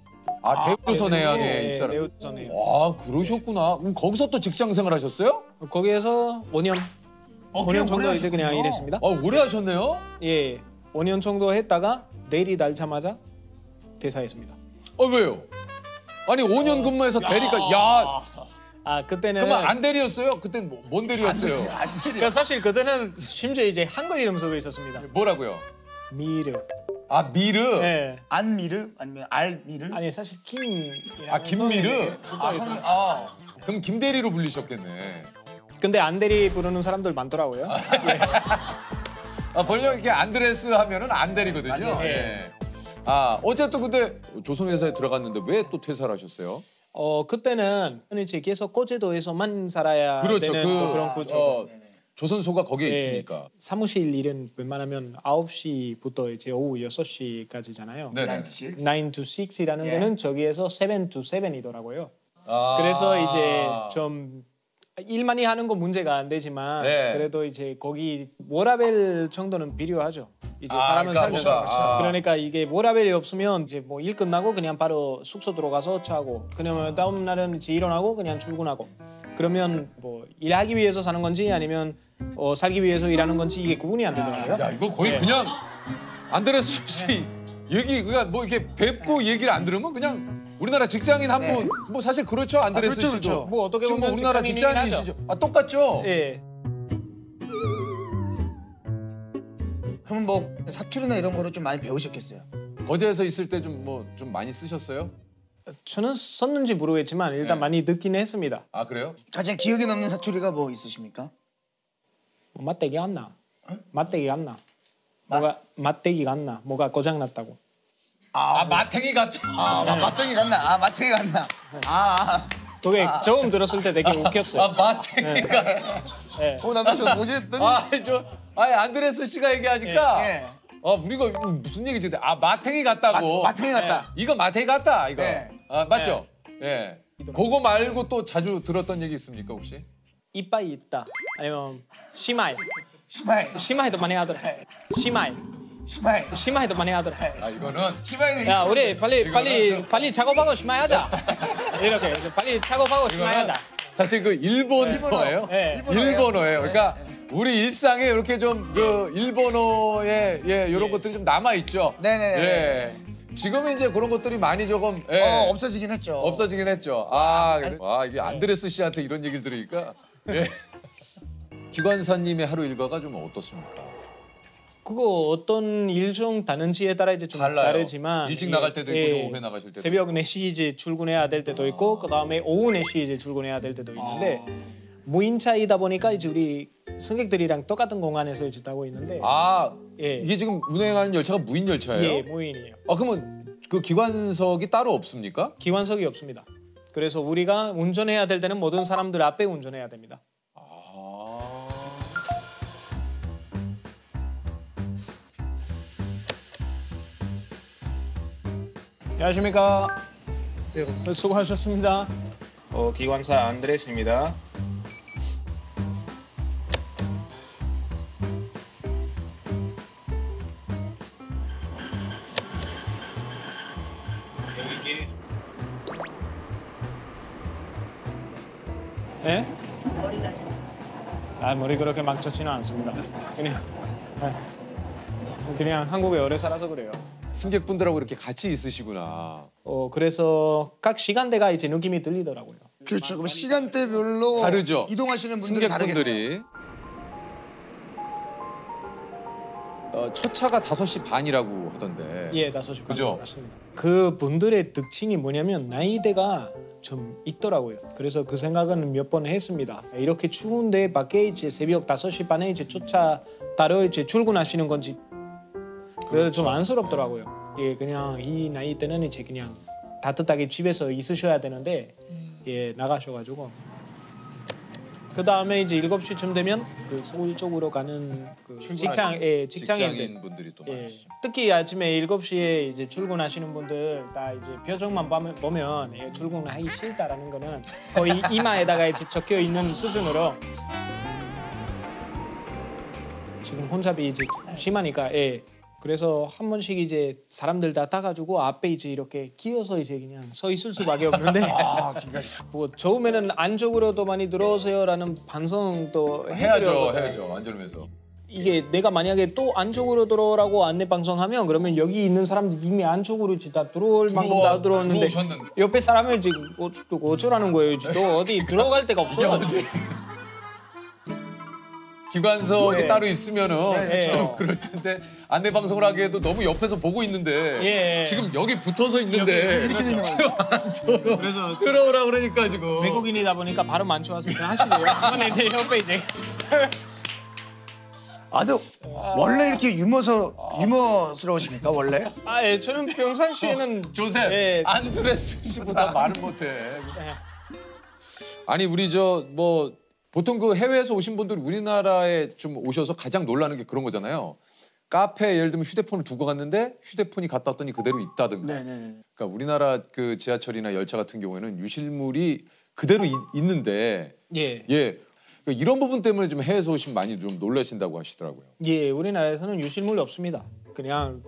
아, 대우조선 해양에 네, 입사를. 네오조선해양. 와 그러셨구나. 그럼 거기서 또 직장 생활 하셨어요? 거기에서 5년 어, 5년 꽤 정도 이제 그냥 하셨군요. 일했습니다. 아 오래 하셨네요. 예, 5년 정도 했다가 내일이 날자마자 퇴사했습니다. 어 왜요? 아니 5년 근무해서 대리가 야 아 그때는 그러면 안 대리였어요? 그땐 뭐- 뭔 대리였어요? 그 사실 그때는 심지어 이제 한글 이름 쓰고 있었습니다. 뭐라고요? 미르. 아 미르. 네. 안 미르 아니면 알 미르? 아니 사실 김. 아 김미르. 아, 성이 아. 그럼 김대리로 불리셨겠네. 근데 안대리 부르는 사람들 많더라고요. 아 번역 이렇게 안드레스 하면은 안대리거든요. 안대리. 예. 아 어쨌든 근데 조선회사에 들어갔는데 왜 또 퇴사를 하셨어요? 어 그때는 이제 계속 거제도에서만 살아야 그렇죠. 되는 그 그런 구조. 어, 조선소가 거기에 예, 있으니까. 사무실 일은 웬만하면 9시부터 이제 오후 6시까지잖아요. 네네. 9 to 6. 9 to 6이라는 예. 데는 저기에서 7 to 7이더라고요. 아. 그래서 이제 좀 일만이 하는 거 문제가 안 되지만 네. 그래도 이제 거기 워라벨 정도는 필요하죠. 이제 아, 사람은 그러니까 살면서 뭔가, 아. 그러니까 이게 워라벨이 없으면 이제 뭐 일 끝나고 그냥 바로 숙소 들어가서 자고 그러면 다음 날은 이제 일어나고 그냥 출근하고 그러면 뭐 일하기 위해서 사는 건지 아니면 어, 살기 위해서 일하는 건지 이게 구분이 안 되더라고요. 야 이거 거의 네. 그냥 안드레스 씨 얘기 그냥 뭐 이렇게 뵙고 얘기를 안 들으면 그냥 우리나라 직장인 한 분 뭐 사실 그렇죠 안드레스 그렇죠, 씨도 그렇죠. 뭐 어떻게 지금 뭐 보면 우리나라 직장인이긴 직장인이시죠? 아 똑같죠? 예. 그럼 뭐 사투리나 이런 거를 좀 많이 배우셨겠어요. 거제에서 있을 때 좀 뭐 좀 많이 쓰셨어요? 저는 썼는지 모르겠지만 일단 네. 많이 듣긴 했습니다. 아 그래요? 가장 기억에 남는 사투리가 뭐 있으십니까? 뭐 맛대기 안 나. 맛대기 안 나. 뭐가 맛대기가 안 나. 뭐가 고장 났다고. 아, 마탱이 같죠? 아, 마- 맛뱅이 갔나? 아, 맛뱅이 갔나? 아, 그게 처음 들었을 때 되게 웃겼어요. 아 마탱이가 예. 어, 나도 뭐지 했더니 아저 아니 안드레스 씨가 얘기하니까 예. 아 우리가 이거 무슨 얘기지? 아 마탱이 갔다고. 마- 마탱이 갔다. 이거 마탱이 갔다 이거. 네. 아 맞죠? 예. 그거 말고 또 자주 들었던 얘기 있습니까 혹시? 이빠이 있다. 아니면 시마이. 시마이, 시마이도 많이 하더라. 시마이. 시마이, 시마이도 많이 하더라. 아 이거는 시마이는 야 우리 빨리 빨리 좀- 빨리 작업하고 시마이 하자. 이렇게 빨리 작업하고 심하이 하자. 사실 그 일본어예요. 네. 일본어예요. 그러니까 우리 일상에 이렇게 좀 그 일본어의 예 이런 것들이 좀 남아 있죠. 네네네. 예. 지금은 이제 그런 것들이 많이 조금 예. 어, 없어지긴 했죠. 없어지긴 했죠. 아, 그래. 와 이게 안드레스 씨한테 이런 얘기를 들으니까 예. 기관사님의 하루 일과가 좀 어떻습니까? 그거 어떤 일정 다는지에 따라 이제 좀 달라요. 다르지만 일찍 예, 나갈 때도 있고 예, 좀 오후에 나가실 때도 새벽 4시 이제 출근해야 될 때도 있고 그다음에 오후 4시 이제 출근해야 될 때도 있는데 아. 무인차이다 보니까 이제 우리 승객들이랑 똑같은 공간에서 이제 타고 있는데 아 예. 이게 지금 운행하는 열차가 무인 열차예요? 예, 무인이에요. 아 그러면 그 기관석이 따로 없습니까? 기관석이 없습니다. 그래서 우리가 운전해야 될 때는 모든 사람들 앞에 운전해야 됩니다. 아. 안녕하십니까. 네, 수고하셨습니다. 어, 기관사 안드레스입니다. 머리 그렇게 막 좋지는 않습니다. 그냥 예. 그냥 한국에 오래 살아서 그래요. 승객분들하고 이렇게 같이 있으시구나. 어 그래서 각 시간대가 이제 느낌이 들리더라고요. 그렇죠. 그럼 시간대별로 다르죠. 이동하시는 분들이 다르겠네요. 어, 첫 차가 5시 반이라고 하던데. 예, 다섯 시 반. 그죠? 맞습니다. 그 분들의 특징이 뭐냐면 나이대가 좀 있더라고요. 그래서 그 생각은 몇 번 했습니다. 이렇게 추운데 밖에 이제 새벽 5시 반에 이제 쫓아 따로 이제 출근하시는 건지 그래서 좀 안쓰럽더라고요. 예, 그냥 이 나이 때는 이제 그냥 따뜻하게 집에서 있으셔야 되는데 예, 나가셔가지고 그 다음에 이제 7시쯤 되면 그 서울 쪽으로 가는 그 직장 예, 직장인 분들이 또 예, 많으시죠. 특히 아침에 7시에 이제 출근하시는 분들 다 이제 표정만 보면- 보면 예, 출근하기 싫다라는 거는 거의 이마에다가 이제 적혀 있는 수준으로 지금 혼잡이 이제 심하니까 예. 그래서 한 번씩 이제 사람들 다 따가지고 앞에 이제 이렇게 끼어서 이제 그냥 서 있을 수밖에 없는데 아, 기가 뭐 처음에는 안쪽으로도 많이 들어오세요라는 반성도 해야죠, 해드렸거든요. 해야죠. 안전면서. 이게 내가 만약에 또 안쪽으로 들어오라고 안내 방송하면 그러면 여기 있는 사람들이 이미 안쪽으로 다 들어올 만큼 다 들어왔는데 들어오셨는데. 옆에 사람이 지금 어, 또 어쩌라는 거예요 이제 또 어디 들어갈 데가 없어 기관석이 네. 따로 있으면은 네, 좀 그렇죠. 그럴 텐데 안내 방송을 하기에도 너무 옆에서 보고 있는데 예. 지금 여기 붙어서 있는데 이렇게 되는 지금 안쪽으로 그래서 들어오라 그러니까 지금 외국인이다 보니까 발음 안 좋아서 그냥 하시네요 이제 옆에 이제 아, 근데 원래 이렇게 유머서 유머스러우십니까 원래? 아 예, 저는 평상시에는 조셉 예. 안드레스 씨보다 말은 못해. 아니 우리 저 뭐 보통 그 해외에서 오신 분들 우리나라에 좀 오셔서 가장 놀라는 게 그런 거잖아요. 카페에 예를 들면 휴대폰을 두고 갔는데 휴대폰이 갔다 왔더니 그대로 있다든가. 네네. 그러니까 우리나라 그 지하철이나 열차 같은 경우에는 유실물이 그대로 이- 있는데 예. 예 그러니까 이런 부분 때문에 좀 해외에서 오신 많이 좀 놀라신다고 하시더라고요. 예, 우리나라에서는 유실물이 없습니다. 그냥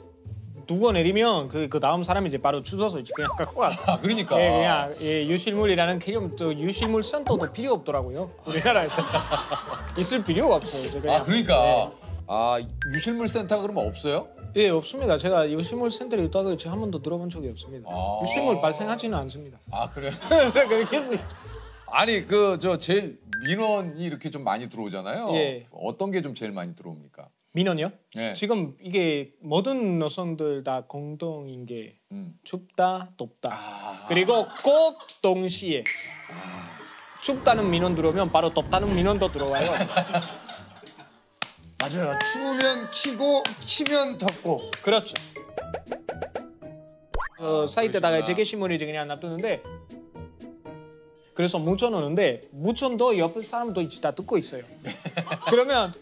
두고 내리면 그, 그 다음 사람이 이제 바로 주워서 이제 그냥 갖고 가. 아 그러니까. 예, 그냥 예, 유실물이라는 개념, 또 유실물 센터도 필요 없더라고요. 우리나라에서 있을 필요가 없어요. 이제 그냥. 아 그러니까 아 유실물 센터가 그러면 없어요? 예, 없습니다. 제가 유실물 센터에 있다고 지금 한 번도 들어본 적이 없습니다. 아. 유실물 발생하지는 않습니다. 아 그래요? 계속 있죠. 아니 그 저 제일 민원이 이렇게 좀 많이 들어오잖아요. 예. 어떤 게 좀 제일 많이 들어옵니까? 민원이요? 네. 지금 이게 모든 여성들 다 공동인 게 음. 춥다, 덥다. 그리고 꼭 동시에 춥다는 민원 들어오면 바로 덥다는 민원도 들어와요. 맞아요. 추우면 키고 키면 덥고. 그렇죠. 어, 사이트에다가 그러시구나. 이제 게시물을 이제 그냥 놔두는데 그래서 묻혀놓는데 묻혀도 옆에 사람도 다 듣고 있어요. 그러면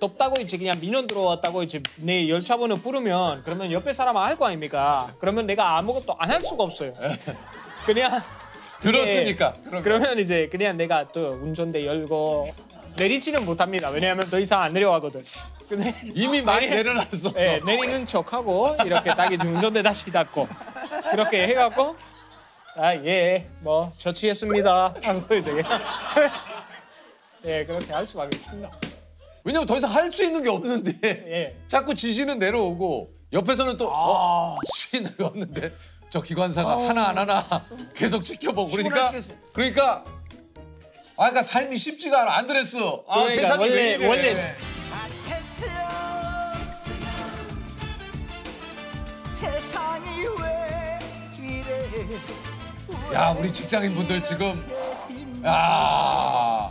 덥다고 이제 그냥 민원 들어왔다고 이제 내 열차번호 부르면 그러면 옆에 사람 알 거 아닙니까? 그러면 내가 아무것도 안 할 수가 없어요. 그냥 들었으니까. 예, 그러면. 그러면 이제 그냥 내가 또 운전대 열고 내리지는 못합니다. 왜냐하면 더 이상 안 내려가거든. 근데 이미 많이 내려놨어. 예, 내리는 척하고 이렇게 딱 이제 운전대 다시 닫고 그렇게 해갖고 아예뭐 처치했습니다 하고 이제 그냥 예 그렇게 할 수밖에 없습니다. 왜냐면 더 이상 할 수 있는 게 없는데 예. 자꾸 지시는 내려오고 옆에서는 또 어, 시 내려왔는데 저 기관사가 하나 안 하나 계속 지켜보고 그러니까. 그러니까 아 그러니까 삶이 쉽지가 않아. 안드레스. 아 그러니까 세상이 원래- 왜 이래. 원래- 세상이 왜 이래? 야 우리 직장인 분들 지금. 야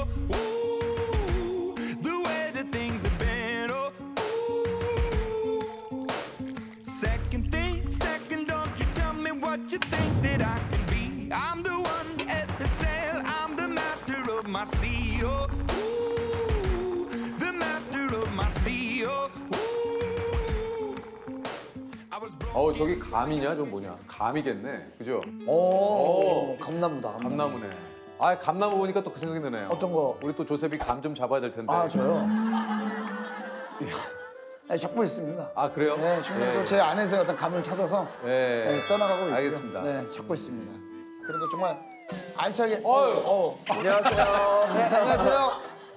저기 감이냐 저 뭐냐 감이겠네 그죠? 오, 감나무다. 감나무. 감나무네. 아 감나무 보니까 또 그 생각이 드네요. 어떤 거? 우리 또 조셉이 감 좀 잡아야 될 텐데. 아 저요. 네, 잡고 있습니다. 아, 그래요? 네, 충분히 예. 또제 안에서 어떤 감을 찾아서 예. 네, 떠나가고 있고요. 알겠습니다. 네, 찾고 있습니다. 그래도 정말 알차게. 어휴. 어, 안녕하세요. 네, 안녕하세요.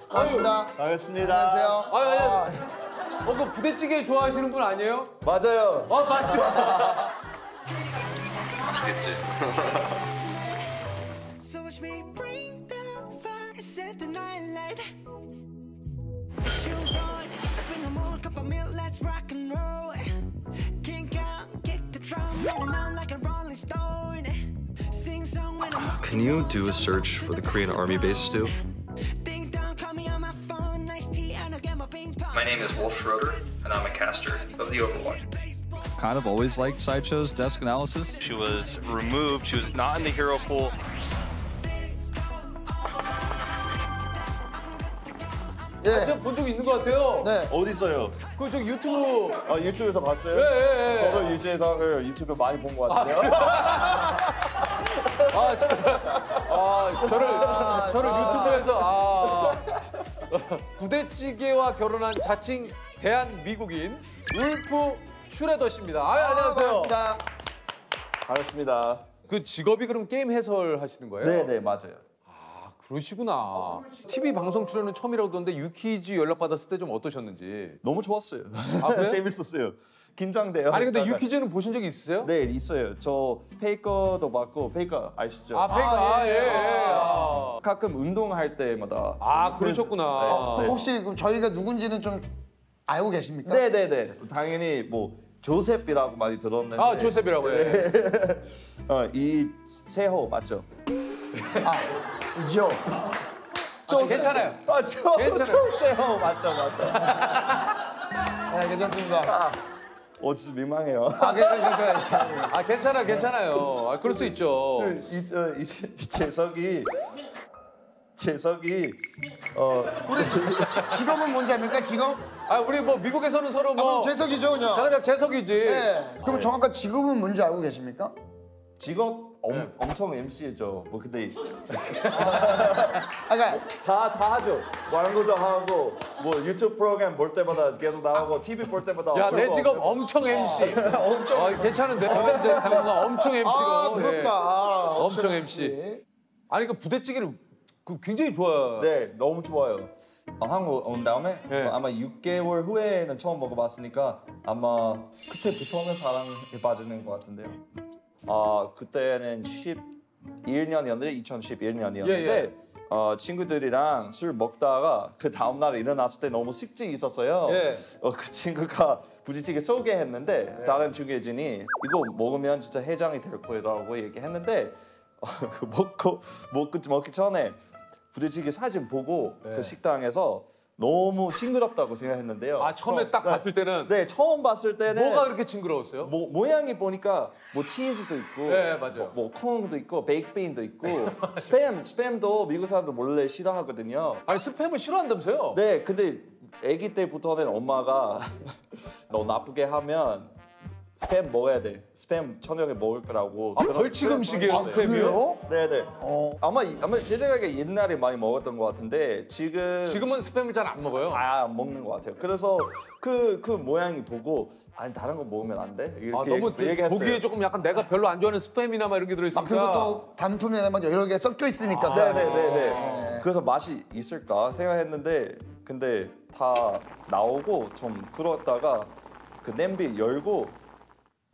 반갑습니다. 반갑습니다. 안녕하세요. 아, 아니, 아니. 어, 그 부대찌개 좋아하시는 분 아니에요? 맞아요. 어, 맞죠? So watch me bring the fire, set the night light. Fuse on, up in the mood, cup of milk, let's rock and roll. Kink out, kick the drum, rolling on like a rolling stone. Sing song when I'm Can you do a search for the Korean Army base, Stu? My name is Wolf Schroeder, and I'm a caster of the Overwatch. kind of always liked Sideshow's desk analysis. She was removed. She was not in the hero pool. 아, 제가 본 적 있는 것 같아요. 네. 어디서요? 그저 유튜브. 아, 유튜브에서 봤어요? 예, 예, 예. 저도 유재석을 유튜브 많이 본 것 같아요. 아, 저, 아 저를 저를 유튜브에서 아 부대찌개와 결혼한 자칭 대한 미국인 울프 슈뢰더 씨입니다. 아, 안녕하세요. 반갑습니다. 반갑습니다. 그 직업이 그럼 게임 해설 하시는 거예요? 네, 네, 맞아요. 아, 그러시구나. TV 방송 출연은 처음이라고 그러던데 유퀴즈 연락 받았을 때 좀 어떠셨는지. 너무 좋았어요. 아, 그래요? 재밌었어요. 긴장돼요. 아니 근데 약간. 유퀴즈는 보신 적 있으세요? 네, 있어요. 저 페이커도 봤고 페이커 아시죠? 아, 페이커. 아, 예. 예. 아. 가끔 운동할 때마다 아, 그러셨구나. 네, 네. 혹시 그럼 저희가 누군지는 좀 알고 계십니까? 네, 네, 네. 당연히 뭐 조셉이라고 많이 들었는데. 아, 조셉이라고 해. 어, 이 세호 맞죠? 이지요. 아, 괜찮아요. 아, 저, 괜찮아요. 맞죠, 맞죠. 네, 괜찮습니다. 어, 진짜 민망해요. 아, 괜찮아요, 괜찮아요. 아, 괜찮아, 괜찮아요. 아, 그럴 수 있죠. 그, 이, 저, 이, 이 재석이 재석이 어 직업은 뭔지 압니까? 직업? 아, 우리 뭐 미국에서는 서로 아, 뭐 그럼 재석이죠, 그냥. 그냥 재석이지. 네. 그럼 정확한 직업은 뭔지 알고 계십니까? 직업 엄, 엄청 MC죠. 뭐 근데 아, 그러니까 다 다 하죠. 광고도 하고 뭐 유튜브 프로그램 볼 때마다 계속 나오고 TV 볼 때마다 야, 내 직업. 엄청 MC. 엄청. 아, 괜찮은데. 부대찌개 당분간 엄청 MC로. 아, 무섭다. 아, 엄청 엄청 MC. 아니 그 부대찌개를 그 굉장히 좋아. 네, 너무 좋아요. 어, 한국 온 다음에 네. 어, 아마 6개월 후에는 처음 먹어봤으니까 아마 그때부터는 사랑에 빠지는 것 같은데요. 아 그때는 11년이었는데 2011년이었는데 예, 예. 어, 친구들이랑 술 먹다가 그 다음 날 일어났을 때 너무 식증이 있었어요. 예. 어, 그 친구가 부대찌개 소개했는데 네. 다른 중계진이 이거 먹으면 진짜 해장이 될 거라고 얘기했는데 어, 그 먹고 먹고 먹기 전에 부대찌개 사진 보고 네. 그 식당에서 너무 징그럽다고 생각했는데요. 아 처음에 딱 봤을 때는 네 처음 봤을 때는 뭐가 그렇게 징그러웠어요? 모, 모양이 보니까 뭐 치즈도 있고 네, 맞아요. 뭐, 뭐 콩도 있고 베이크빈도 있고 스팸 스팸도 미국 사람들 몰래 싫어하거든요. 아니 스팸을 싫어한다면서요? 네, 근데 아기 때부터는 엄마가 너 나쁘게 하면 스팸 먹어야 돼. 스팸 저녁에 먹을 거라고. 아, 그런- 벌칙 그런 음식이에요, 그런 거 있어요. 스팸이요? 네, 네. 아마 이- 아마 제 생각에 옛날에 많이 먹었던 것 같은데 지금 지금은 스팸을 잘 안 먹어요. 안 먹는 것 같아요. 그래서 그 그 모양이 보고 아니 다른 거 먹으면 안 돼? 이렇게 아, 너무 얘기- 얘기했어요. 보기에 조금 약간 내가 별로 안 좋아하는 스팸이나 막 이런 게 아, 들어있으니까. 그리고 또 단품에 막 여러 개 섞여 있으니까. 네, 네, 네, 네. 그래서 맛이 있을까 생각했는데 근데 다 나오고 좀 그렇다가 그 냄비 열고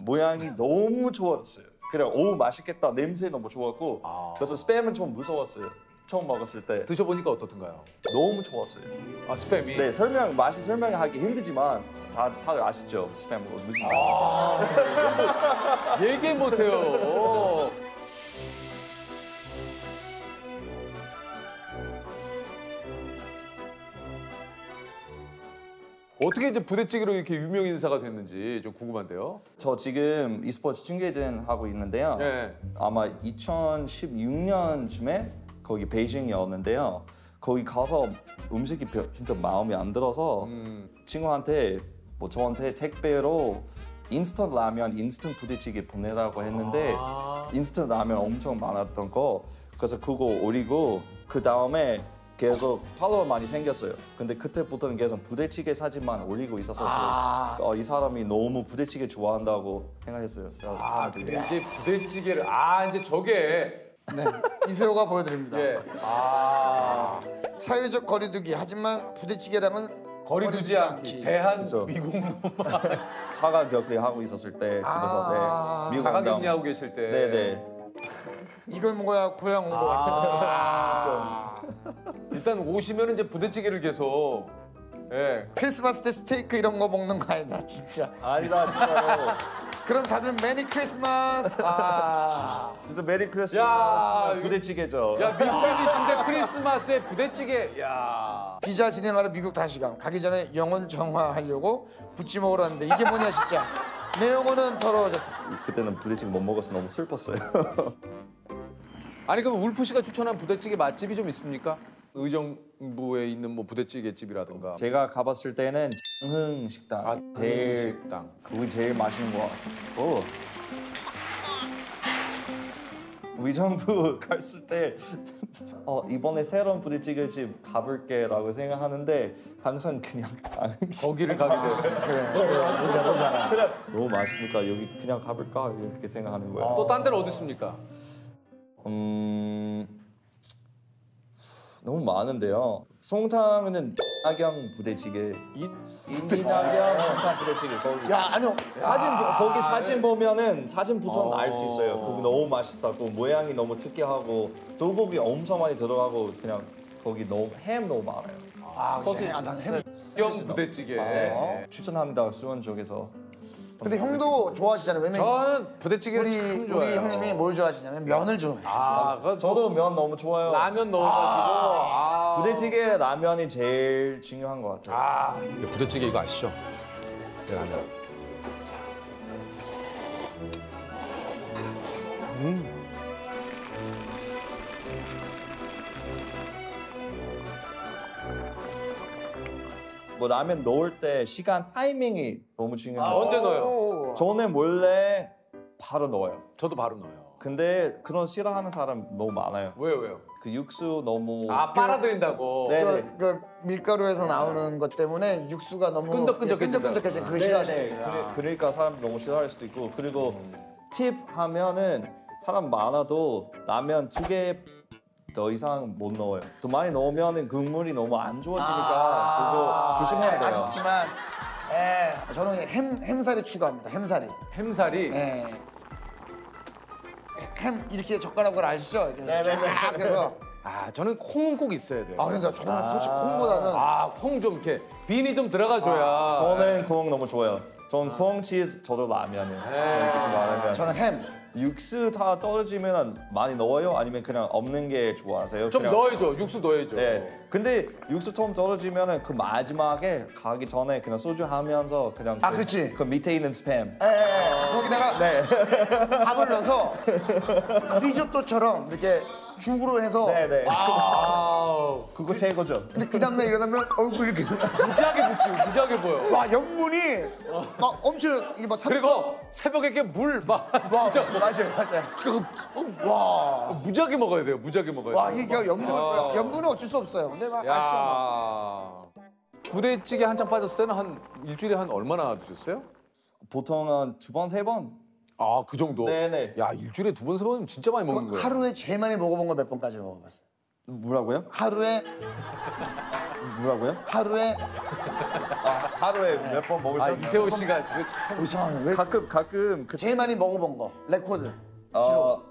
모양이 너무 좋았어요. 그래, 오 맛있겠다. 냄새 너무 좋았고 그래서 스팸은 좀 무서웠어요. 처음 먹었을 때 드셔보니까 어떻던가요? 너무 좋았어요. 아 스팸이. 네, 설명 맛이 설명하기 힘들지만 다 다들 아시죠? 스팸 뭐 무슨 아, 얘기 못해요. 어떻게 이제 부대찌개로 이렇게 유명 인사가 됐는지 좀 궁금한데요. 저 지금 e스포츠 중계진 하고 있는데요. 네. 아마 2016년쯤에 거기 베이징이었는데요. 거기 가서 음식이 별- 진짜 마음에 안 들어서 친구한테 뭐 저한테 택배로 인스턴트 라면, 인스턴트 부대찌개 보내라고 했는데 인스턴트 라면 엄청 많았던 거 그래서 그거 올리고 그 다음에 계속 팔로워 많이 생겼어요. 근데 그때부터는 계속 부대찌개 사진만 올리고 있어서 어, 이 사람이 너무 부대찌개 좋아한다고 생각했어요. 아, 근데 이제 부대찌개를 아 이제 저게 네, 이세호가 보여드립니다. 예. 아. 사회적 거리두기 하지만 부대찌개랑은 거리 두지 않기. 대한 미국 놈아. 자가 격리하고 있었을 때 집에서 아. 네. 미국 자가 간다고. 격리하고 계실 때. 네네. 이걸 먹어야 고향 온 거 같지. 아. 일단 오시면 이제 부대찌개를 계속. 예. 크리스마스 때 스테이크 이런 거 먹는 거 아니다 진짜. 아니다 진짜로. 그럼 다들 Merry Christmas. 아. 진짜 Merry Christmas 야, 이거- 부대찌개죠. 야 미국에 계신데 크리스마스에 부대찌개. 야. 비자 진행하러 미국 다시 감. 가기 전에 영혼 정화하려고 부찌 먹으러 왔는데 이게 뭐냐 진짜. 내 영혼은 더러워져. 그때는 부대찌개 못 먹어서 너무 슬펐어요. 아니 그럼 울프 씨가 추천한 부대찌개 맛집이 좀 있습니까? 의정부에 있는 뭐 부대찌개 집이라든가. 제가 가봤을 때는 흥 식당 아, 제일 식당. 그게 제일 맛있는 것 같아요. 오. 위정부 갔을 때 어, 이번에 새로운 부대찌개 집 가볼게라고 생각하는데 항상 그냥 거기를 가게 돼요. 보자. 그냥 너무 맛있으니까 여기 그냥 가볼까 이렇게 생각하는 거예요. 또 딴 데는 어디 있습니까? 음 너무 많은데요. 송탕은 악영 부대찌개, 이민학영 송탕 부대찌개 거기. 야 아니요. 사진 보- 거기 사진 보면은 사진부터 어. 알수 있어요. 거기 너무 맛있다고 모양이 너무 특이하고 소고기 엄청 많이 들어가고 그냥 거기 너무 햄 너무 많아요. 아, 소시- 아, 난 햄. 형 부대찌개. 네. 추천합니다 수원 쪽에서. 근데 형도 좋아하시잖아요. 왜냐면 저는 부대찌개를 우리 참 좋아해요. 우리 형님이 뭘 좋아하시냐면 면을 좋아해요. 아, 그 저도 면 너무 좋아요. 라면 넣어가지고. 아. 부대찌개 라면이 제일 중요한 것 같아요. 아, 부대찌개 이거 아시죠? 네, 라면. 뭐 라면 넣을 때 시간 타이밍이 너무 중요해요. 언제 넣어요? 저는 원래 바로 넣어요. 저도 바로 넣어요. 근데 그런 싫어하는 사람 너무 많아요. 왜요, 왜요? 그 육수 너무 아, 빨아들인다고. 네네. 그, 그 밀가루에서 나오는 것 때문에 육수가 너무 끈적끈적해진다. 끈적끈적해져. 그거 네네. 싫어하시는 그래- 그러니까 사람 너무 싫어할 수도 있고 그리고 팁 하면은 사람 많아도 라면 두개 더 이상 못 넣어요. 더 많이 넣으면은 국물이 너무 안 좋아지니까 그거 조심해야 돼요. 아쉽지만 예, 저는 그냥 햄 햄살이 추가합니다. 햄살이. 햄살이. 예. 햄 이렇게 젓가락으로 아시죠? 이렇게 네네네. 쫙 해서 아, 저는 콩은 꼭 있어야 돼요. 아 근데 저는 솔직히 콩보다는 아, 콩 좀 이렇게 비니 좀 들어가줘야. 저는 콩 너무 좋아요. 전 콩, 치즈, 저도 라면이에요. 라면. 저는 햄. 육수 다 떨어지면 많이 넣어요? 아니면 그냥 없는 게 좋아하세요? 좀 그냥- 넣어야죠. 육수 넣어야죠. 네. 근데 육수 좀 떨어지면은 그 마지막에 가기 전에 그냥 소주 하면서 그냥 아, 그, 그렇지. 그 밑에 있는 스팸. 예, 예, 예. 거기다가 네. 밥을 넣어서 리조또처럼 이렇게 죽으로 해서 네네. 아, 그거 최고죠. 근데 그 다음날 일어나면 얼굴 이렇게 무지하게 묻지, 무지하게 보여. 와 염분이 막 엄청 이게 막 삼- 그리고 새벽에 이렇게 물 막. 와 맞아요 맞아요 와 무지하게 먹어야 돼요. 무지하게 먹어야 돼요. 와 이게 염분 아. 염분은 어쩔 수 없어요. 근데 막 아쉬워. 야. 부대찌개 한창 빠졌을 때는 한 일주일에 한 얼마나 드셨어요? 보통은 두 번, 세 번. 아, 그 정도. 네네. 야, 일주일에 두 번, 세 번이면 진짜 많이 먹는 거예요. 하루에 제일 많이 먹어본 거 몇 번까지 먹어봤어요? 뭐라고요? 하루에 뭐라고요? 하루에 아, 하루에 몇 번 먹을 수 아, 있어요? 이세호 씨가 참 이상하네. 왜 가끔 가끔 그, 제일 많이 먹어본 거 레코드. 어,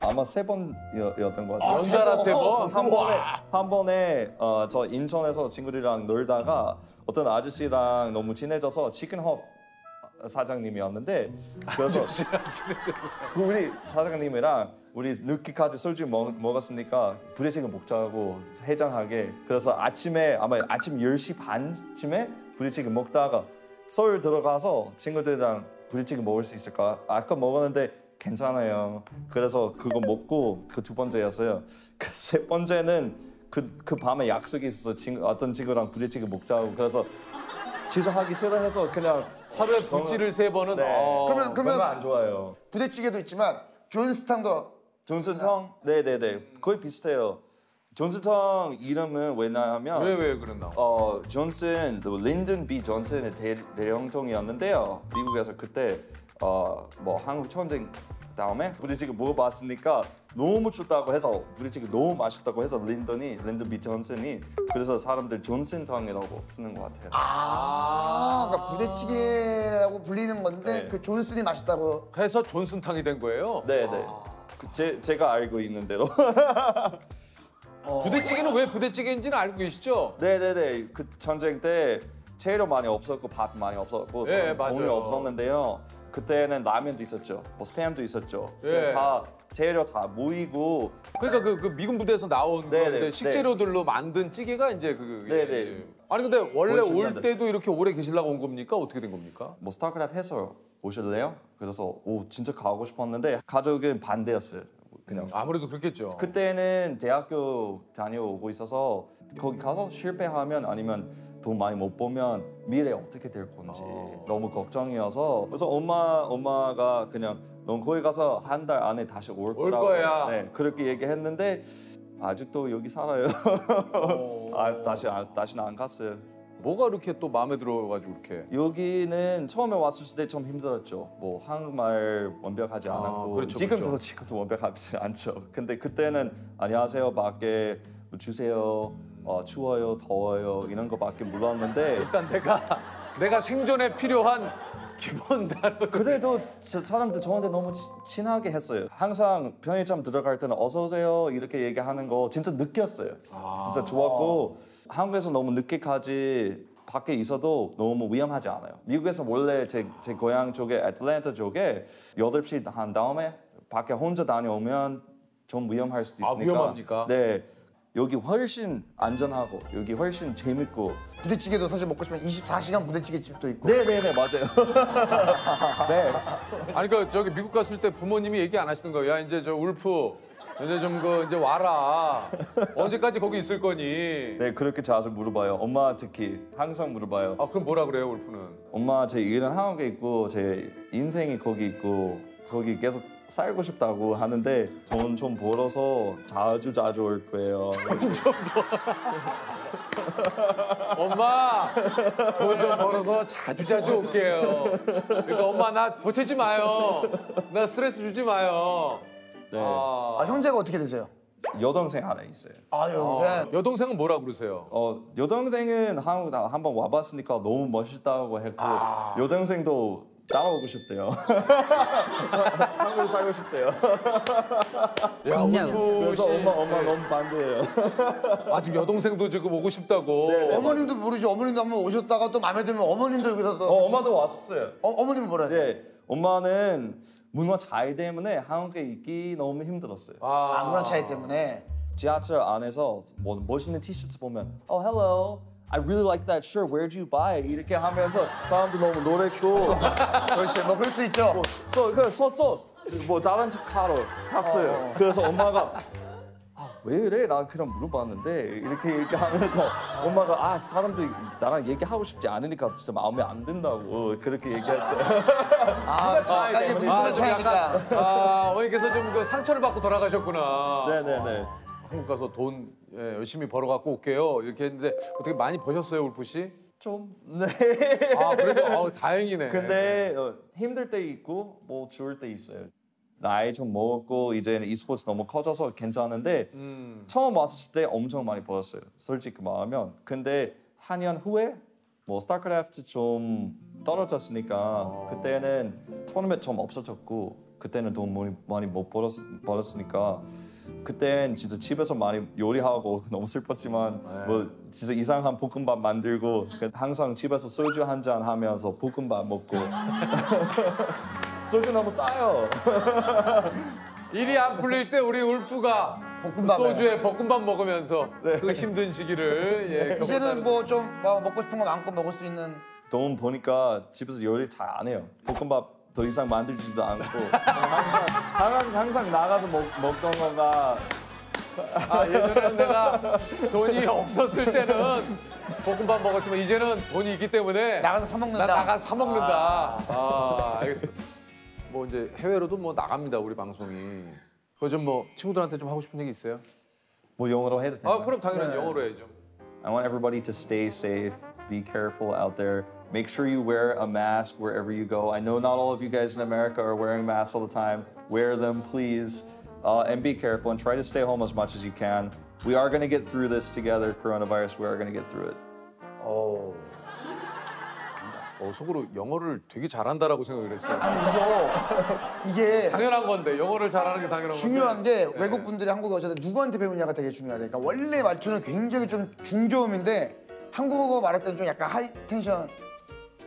아마 세 번이었던 것 같아요. 아, 연달아 세 번? 한 번에 한 번에 어, 저 인천에서 친구들이랑 놀다가 어떤 아저씨랑 너무 친해져서 치킨헛 사장님이었는데 그래서 그 우리 사장님이랑 우리 늦게까지 소주 먹, 먹었으니까 부대찌개 먹자고 해장하게 그래서 아침에 아마 아침 10시 반쯤에 부대찌개 먹다가 서울 들어가서 친구들이랑 부대찌개 먹을 수 있을까? 아까 먹었는데 괜찮아요. 그래서 그거 먹고 그 두 번째였어요. 그 세 번째는 그, 그 밤에 약속이 있어서 친구, 어떤 친구랑 부대찌개 먹자고 그래서 취소하기 싫어해서 그냥 하루에 부찌를 세 번은 네. 어. 그러면 그러면 거안 좋아해요. 부대찌개도 있지만 존스탕도 존슨텅? 네네네 거의 비슷해요. 존슨텅 이름은 왜냐하면 왜 왜 그랬나? 어 존슨 또 린든 B 존슨의 대, 대형통이었는데요. 미국에서 그때 어 뭐 한국 전쟁 다음에 부대찌개 먹어봤으니까 너무 좋다고 해서 부대찌개 너무 맛있다고 해서 린던이 린던 B 존슨이 그래서 사람들 존슨탕이라고 쓰는 것 같아요. 아, 그러니까 부대찌개라고 불리는 건데 네. 그 존슨이 맛있다고. 해서 존슨탕이 된 거예요. 네 네. 그 제, 제가 알고 있는 대로. 부대찌개는 왜 부대찌개인지는 알고 계시죠? 네네네. 그 전쟁 때 재료 많이 없었고 밥 많이 없었고 예, 사람 돈이 맞아요. 없었는데요. 그때는 라면도 있었죠. 뭐 스팸도 있었죠. 예. 다 재료 다 모이고 그러니까 그, 그 미군 부대에서 나온 그 네네, 이제 네. 식재료들로 만든 찌개가 이제 그 네네. 예. 아니 근데 원래 올 만들었어요. 때도 이렇게 오래 계시려고 온 겁니까? 어떻게 된 겁니까? 뭐 스타크래프트 해서 오실래요? 그래서 오 진짜 가고 싶었는데 가족은 반대였어요. 그냥 아무래도 그렇겠죠. 그때는 대학교 다녀오고 있어서 거기 가서 실패하면 아니면 돈 많이 못 벌면 미래 어떻게 될 건지 너무 걱정이어서 그래서 엄마 엄마가 그냥 넌 거기 가서 한 달 안에 다시 올 거라고 거야. 네, 그렇게 얘기했는데 아직도 여기 살아요. 아, 다시 안, 다시는 안 갔어요. 뭐가 이렇게 또 마음에 들어가지고 이렇게 여기는 처음에 왔을 때 좀 힘들었죠. 뭐 한국말 완벽하지 않았고 그렇죠, 지금도 그렇죠. 지금도 완벽하지 않죠. 근데 그때는 안녕하세요 밖에 뭐 주세요. 어, 추워요, 더워요 이런 거밖에 몰랐는데 일단 내가 내가 생존에 필요한 기본 단어 그래도 저 사람들 저한테 너무 치- 친하게 했어요. 항상 편의점 들어갈 때는 어서 오세요 이렇게 얘기하는 거 진짜 느꼈어요. 진짜 좋았고 한국에서 너무 늦게까지 밖에 있어도 너무 위험하지 않아요. 미국에서 원래 제, 제 고향 쪽에 애틀랜타 쪽에 8시 한 다음에 밖에 혼자 다녀오면 좀 위험할 수도 아, 있으니까. 위험합니까? 네. 여기 훨씬 안전하고 여기 훨씬 재밌고 부대찌개도 사실 먹고 싶으면 24시간 부대찌개 집도 있고. 네네네 맞아요. 네. 아니 그 저기 미국 갔을 때 부모님이 얘기 안 하시는 거야. 야 이제 저 울프 이제 좀그 이제 와라. 언제까지 거기 있을 거니? 네 그렇게 자주 물어봐요. 엄마 특히 항상 물어봐요. 아 그럼 뭐라 그래요 울프는? 엄마 제 일은 한국에 있고 제 인생이 거기 있고 거기 계속 살고 싶다고 하는데 돈 좀 벌어서 자주 자주 올 거예요. 엄마 돈 좀 벌어서 자주 자주 올게요. 그러니까 엄마 나 보채지 마요. 나 스트레스 주지 마요. 네. 아, 형제가 어떻게 되세요? 여동생 하나 있어요. 아, 여동생. 어, 여동생은 뭐라 그러세요? 어 여동생은 한국 다 한번 와봤으니까 너무 멋있다고 했고 아. 여동생도 따라오고 싶대요. 한국 살고 싶대요. 야 울프 그래서 씨. 엄마 엄마 너무 반대해요. 아 지금 여동생도 지금 오고 싶다고. 어머님도 모르죠. 어머님도 한번 오셨다가 또 마음에 들면 어머님도 여기서 또. 어, 엄마도 왔었어요. 어, 어머님은 뭐라 해요? 네, 엄마는 문화 차이 때문에 한국에 있기 너무 힘들었어요. 아, 문화 차이 때문에. 지하철 안에서 뭐 멋있는 티셔츠 보면 Oh hello, I really like that shirt. Where'd you buy? it?" 이렇게 하면서 사람들 너무 놀랬고 그렇지, 뭐 그럴 수 있죠. 뭐그서 서 뭐 다른 차 카로 탔어요. 어. 그래서 엄마가 아, 왜 이래? 난 그냥 물어봤는데 이렇게 얘기하면서 엄마가 아 사람들이 나랑 얘기하고 싶지 않으니까 진짜 마음에 안 든다고 그렇게 얘기했어요. 아, 지금까지 문화 좀 차이니까. 약간, 아 어머니께서 좀 그 상처를 받고 돌아가셨구나. 네네네. 한국 가서 돈 예, 열심히 벌어 갖고 올게요. 이렇게 했는데 어떻게 많이 버셨어요, 울프 씨? 좀 네. 아 그래도 어, 다행이네. 근데 어, 힘들 때 있고 뭐 좋을 때 있어요. 나이 좀 먹었고 이제는 e스포츠 너무 커져서 괜찮은데 음. 처음 왔을 때 엄청 많이 벌었어요. 솔직히 말하면. 근데 4년 후에 뭐 스타크래프트 좀 떨어졌으니까 그때는 토너먼트 좀 없어졌고 그때는 돈 많이, 많이 못 벌었, 벌었으니까 그땐 진짜 집에서 많이 요리하고 너무 슬펐지만 뭐 진짜 이상한 볶음밥 만들고 그 항상 집에서 소주 한 잔 하면서 볶음밥 먹고 소주 너무 싸요. 일이 안 풀릴 때 우리 울프가 볶음밥에. 소주에 볶음밥 먹으면서 그 힘든 시기를 예, 이제는 뭐 좀 먹고 싶은 거 마음껏 먹을 수 있는 돈 보니까 집에서 요리 잘 안 해요. 볶음밥 더 이상 만들지도 않고 항상, 항상, 항상 나가서 먹, 먹던 거가 아 예전에는 내가 돈이 없었을 때는 볶음밥 먹었지만 이제는 돈이 있기 때문에 나가서 사 먹는다. 나 나가서 사 먹는다. 아, 알겠습니다. 뭐 이제 해외로도 뭐 나갑니다 우리 방송이. 그거 좀 뭐 친구들한테 좀 하고 싶은 얘기 있어요? 뭐 영어로 해도 돼요? 아 그럼 당연히 영어로 해야죠. I want everybody to stay safe, be careful out there. Make sure you wear a mask wherever you go. I know not all of you guys in America are wearing masks all the time. wear them, please, uh, and be careful and try to stay home as much as you can. We are going to get through this together, coronavirus. We are going to get through it. 어. 어, 속으로 영어를 되게 잘한다라고 생각을 했어요. 이거 이게 당연한 건데 영어를 잘하는 게 당연한 건데. 중요한 게 외국 분들이 한국에 오셔서 누구한테 배우냐가 되게 중요하다. 그러니까 원래 말투는 굉장히 좀 중저음인데 한국어 말할 때는 좀 약간 high tension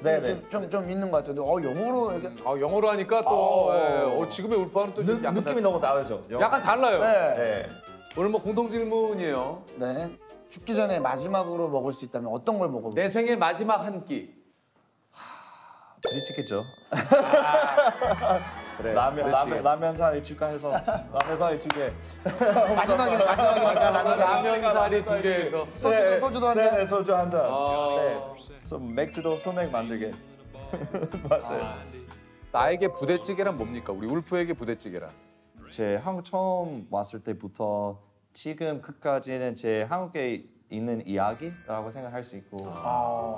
네네. 좀, 좀, 좀 있는 것 같은데 어 영어로 이렇게 아, 영어로 하니까 또 어. 예, 어, 지금의 울프는 또 느, 약간 느낌이 너무 다르죠? 영어. 약간 달라요. 네. 네. 오늘 뭐 공통 질문이에요. 네. 죽기 전에 마지막으로 먹을 수 있다면 어떤 걸 먹어볼까요? 내 생애 마지막 한 끼. 부딪히겠죠. 그래. 라면. 라면, 라면 사리 추가해서 라면 사리 두 개. 마지막이네 마지막이니까 라면 라면 사리 두 개에서 소주도, 소주도 한 잔. 네, 소주 한 잔. 아. 네. 그래서 맥주도 소맥 만들게. 맞아요. 나에게 부대찌개란 뭡니까? 우리 울프에게 부대찌개란. 제 한국 처음 왔을 때부터 지금 끝까지는 제 한국에 있는 이야기라고 생각할 수 있고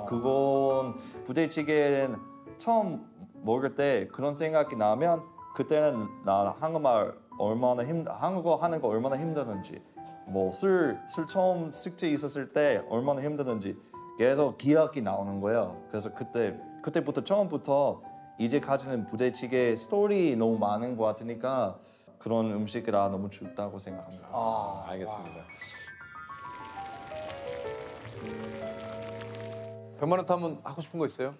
그건 부대찌개는 처음 먹을 때 그런 생각이 나면 그때는 나 한국말 얼마나 힘 한국어 하는 거 얼마나 힘드는지 뭐술술 처음 숙제 있었을 때 얼마나 힘드는지 계속 기억이 나오는 거예요. 그래서 그때 그때부터 처음부터 이제까지는 부대찌개 스토리 너무 많은 것 같으니까 그런 음식이라 너무 좋다고 생각합니다. 아, 알겠습니다. 100만 원 타면 하고 싶은 거 있어요?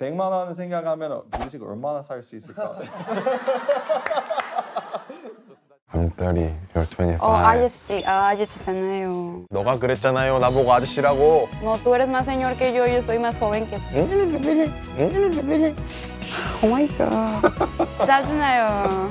100만 원 생각하면 부대찌개 얼마나 살 수 있을까? I'm 30, you're 25. 어 아저씨 아, 아저씨잖아요. 너가 그랬잖아요. 나보고 아저씨라고. No, tú eres más señor que yo, yo soy más joven que tú. Oh my god. 짜증나요.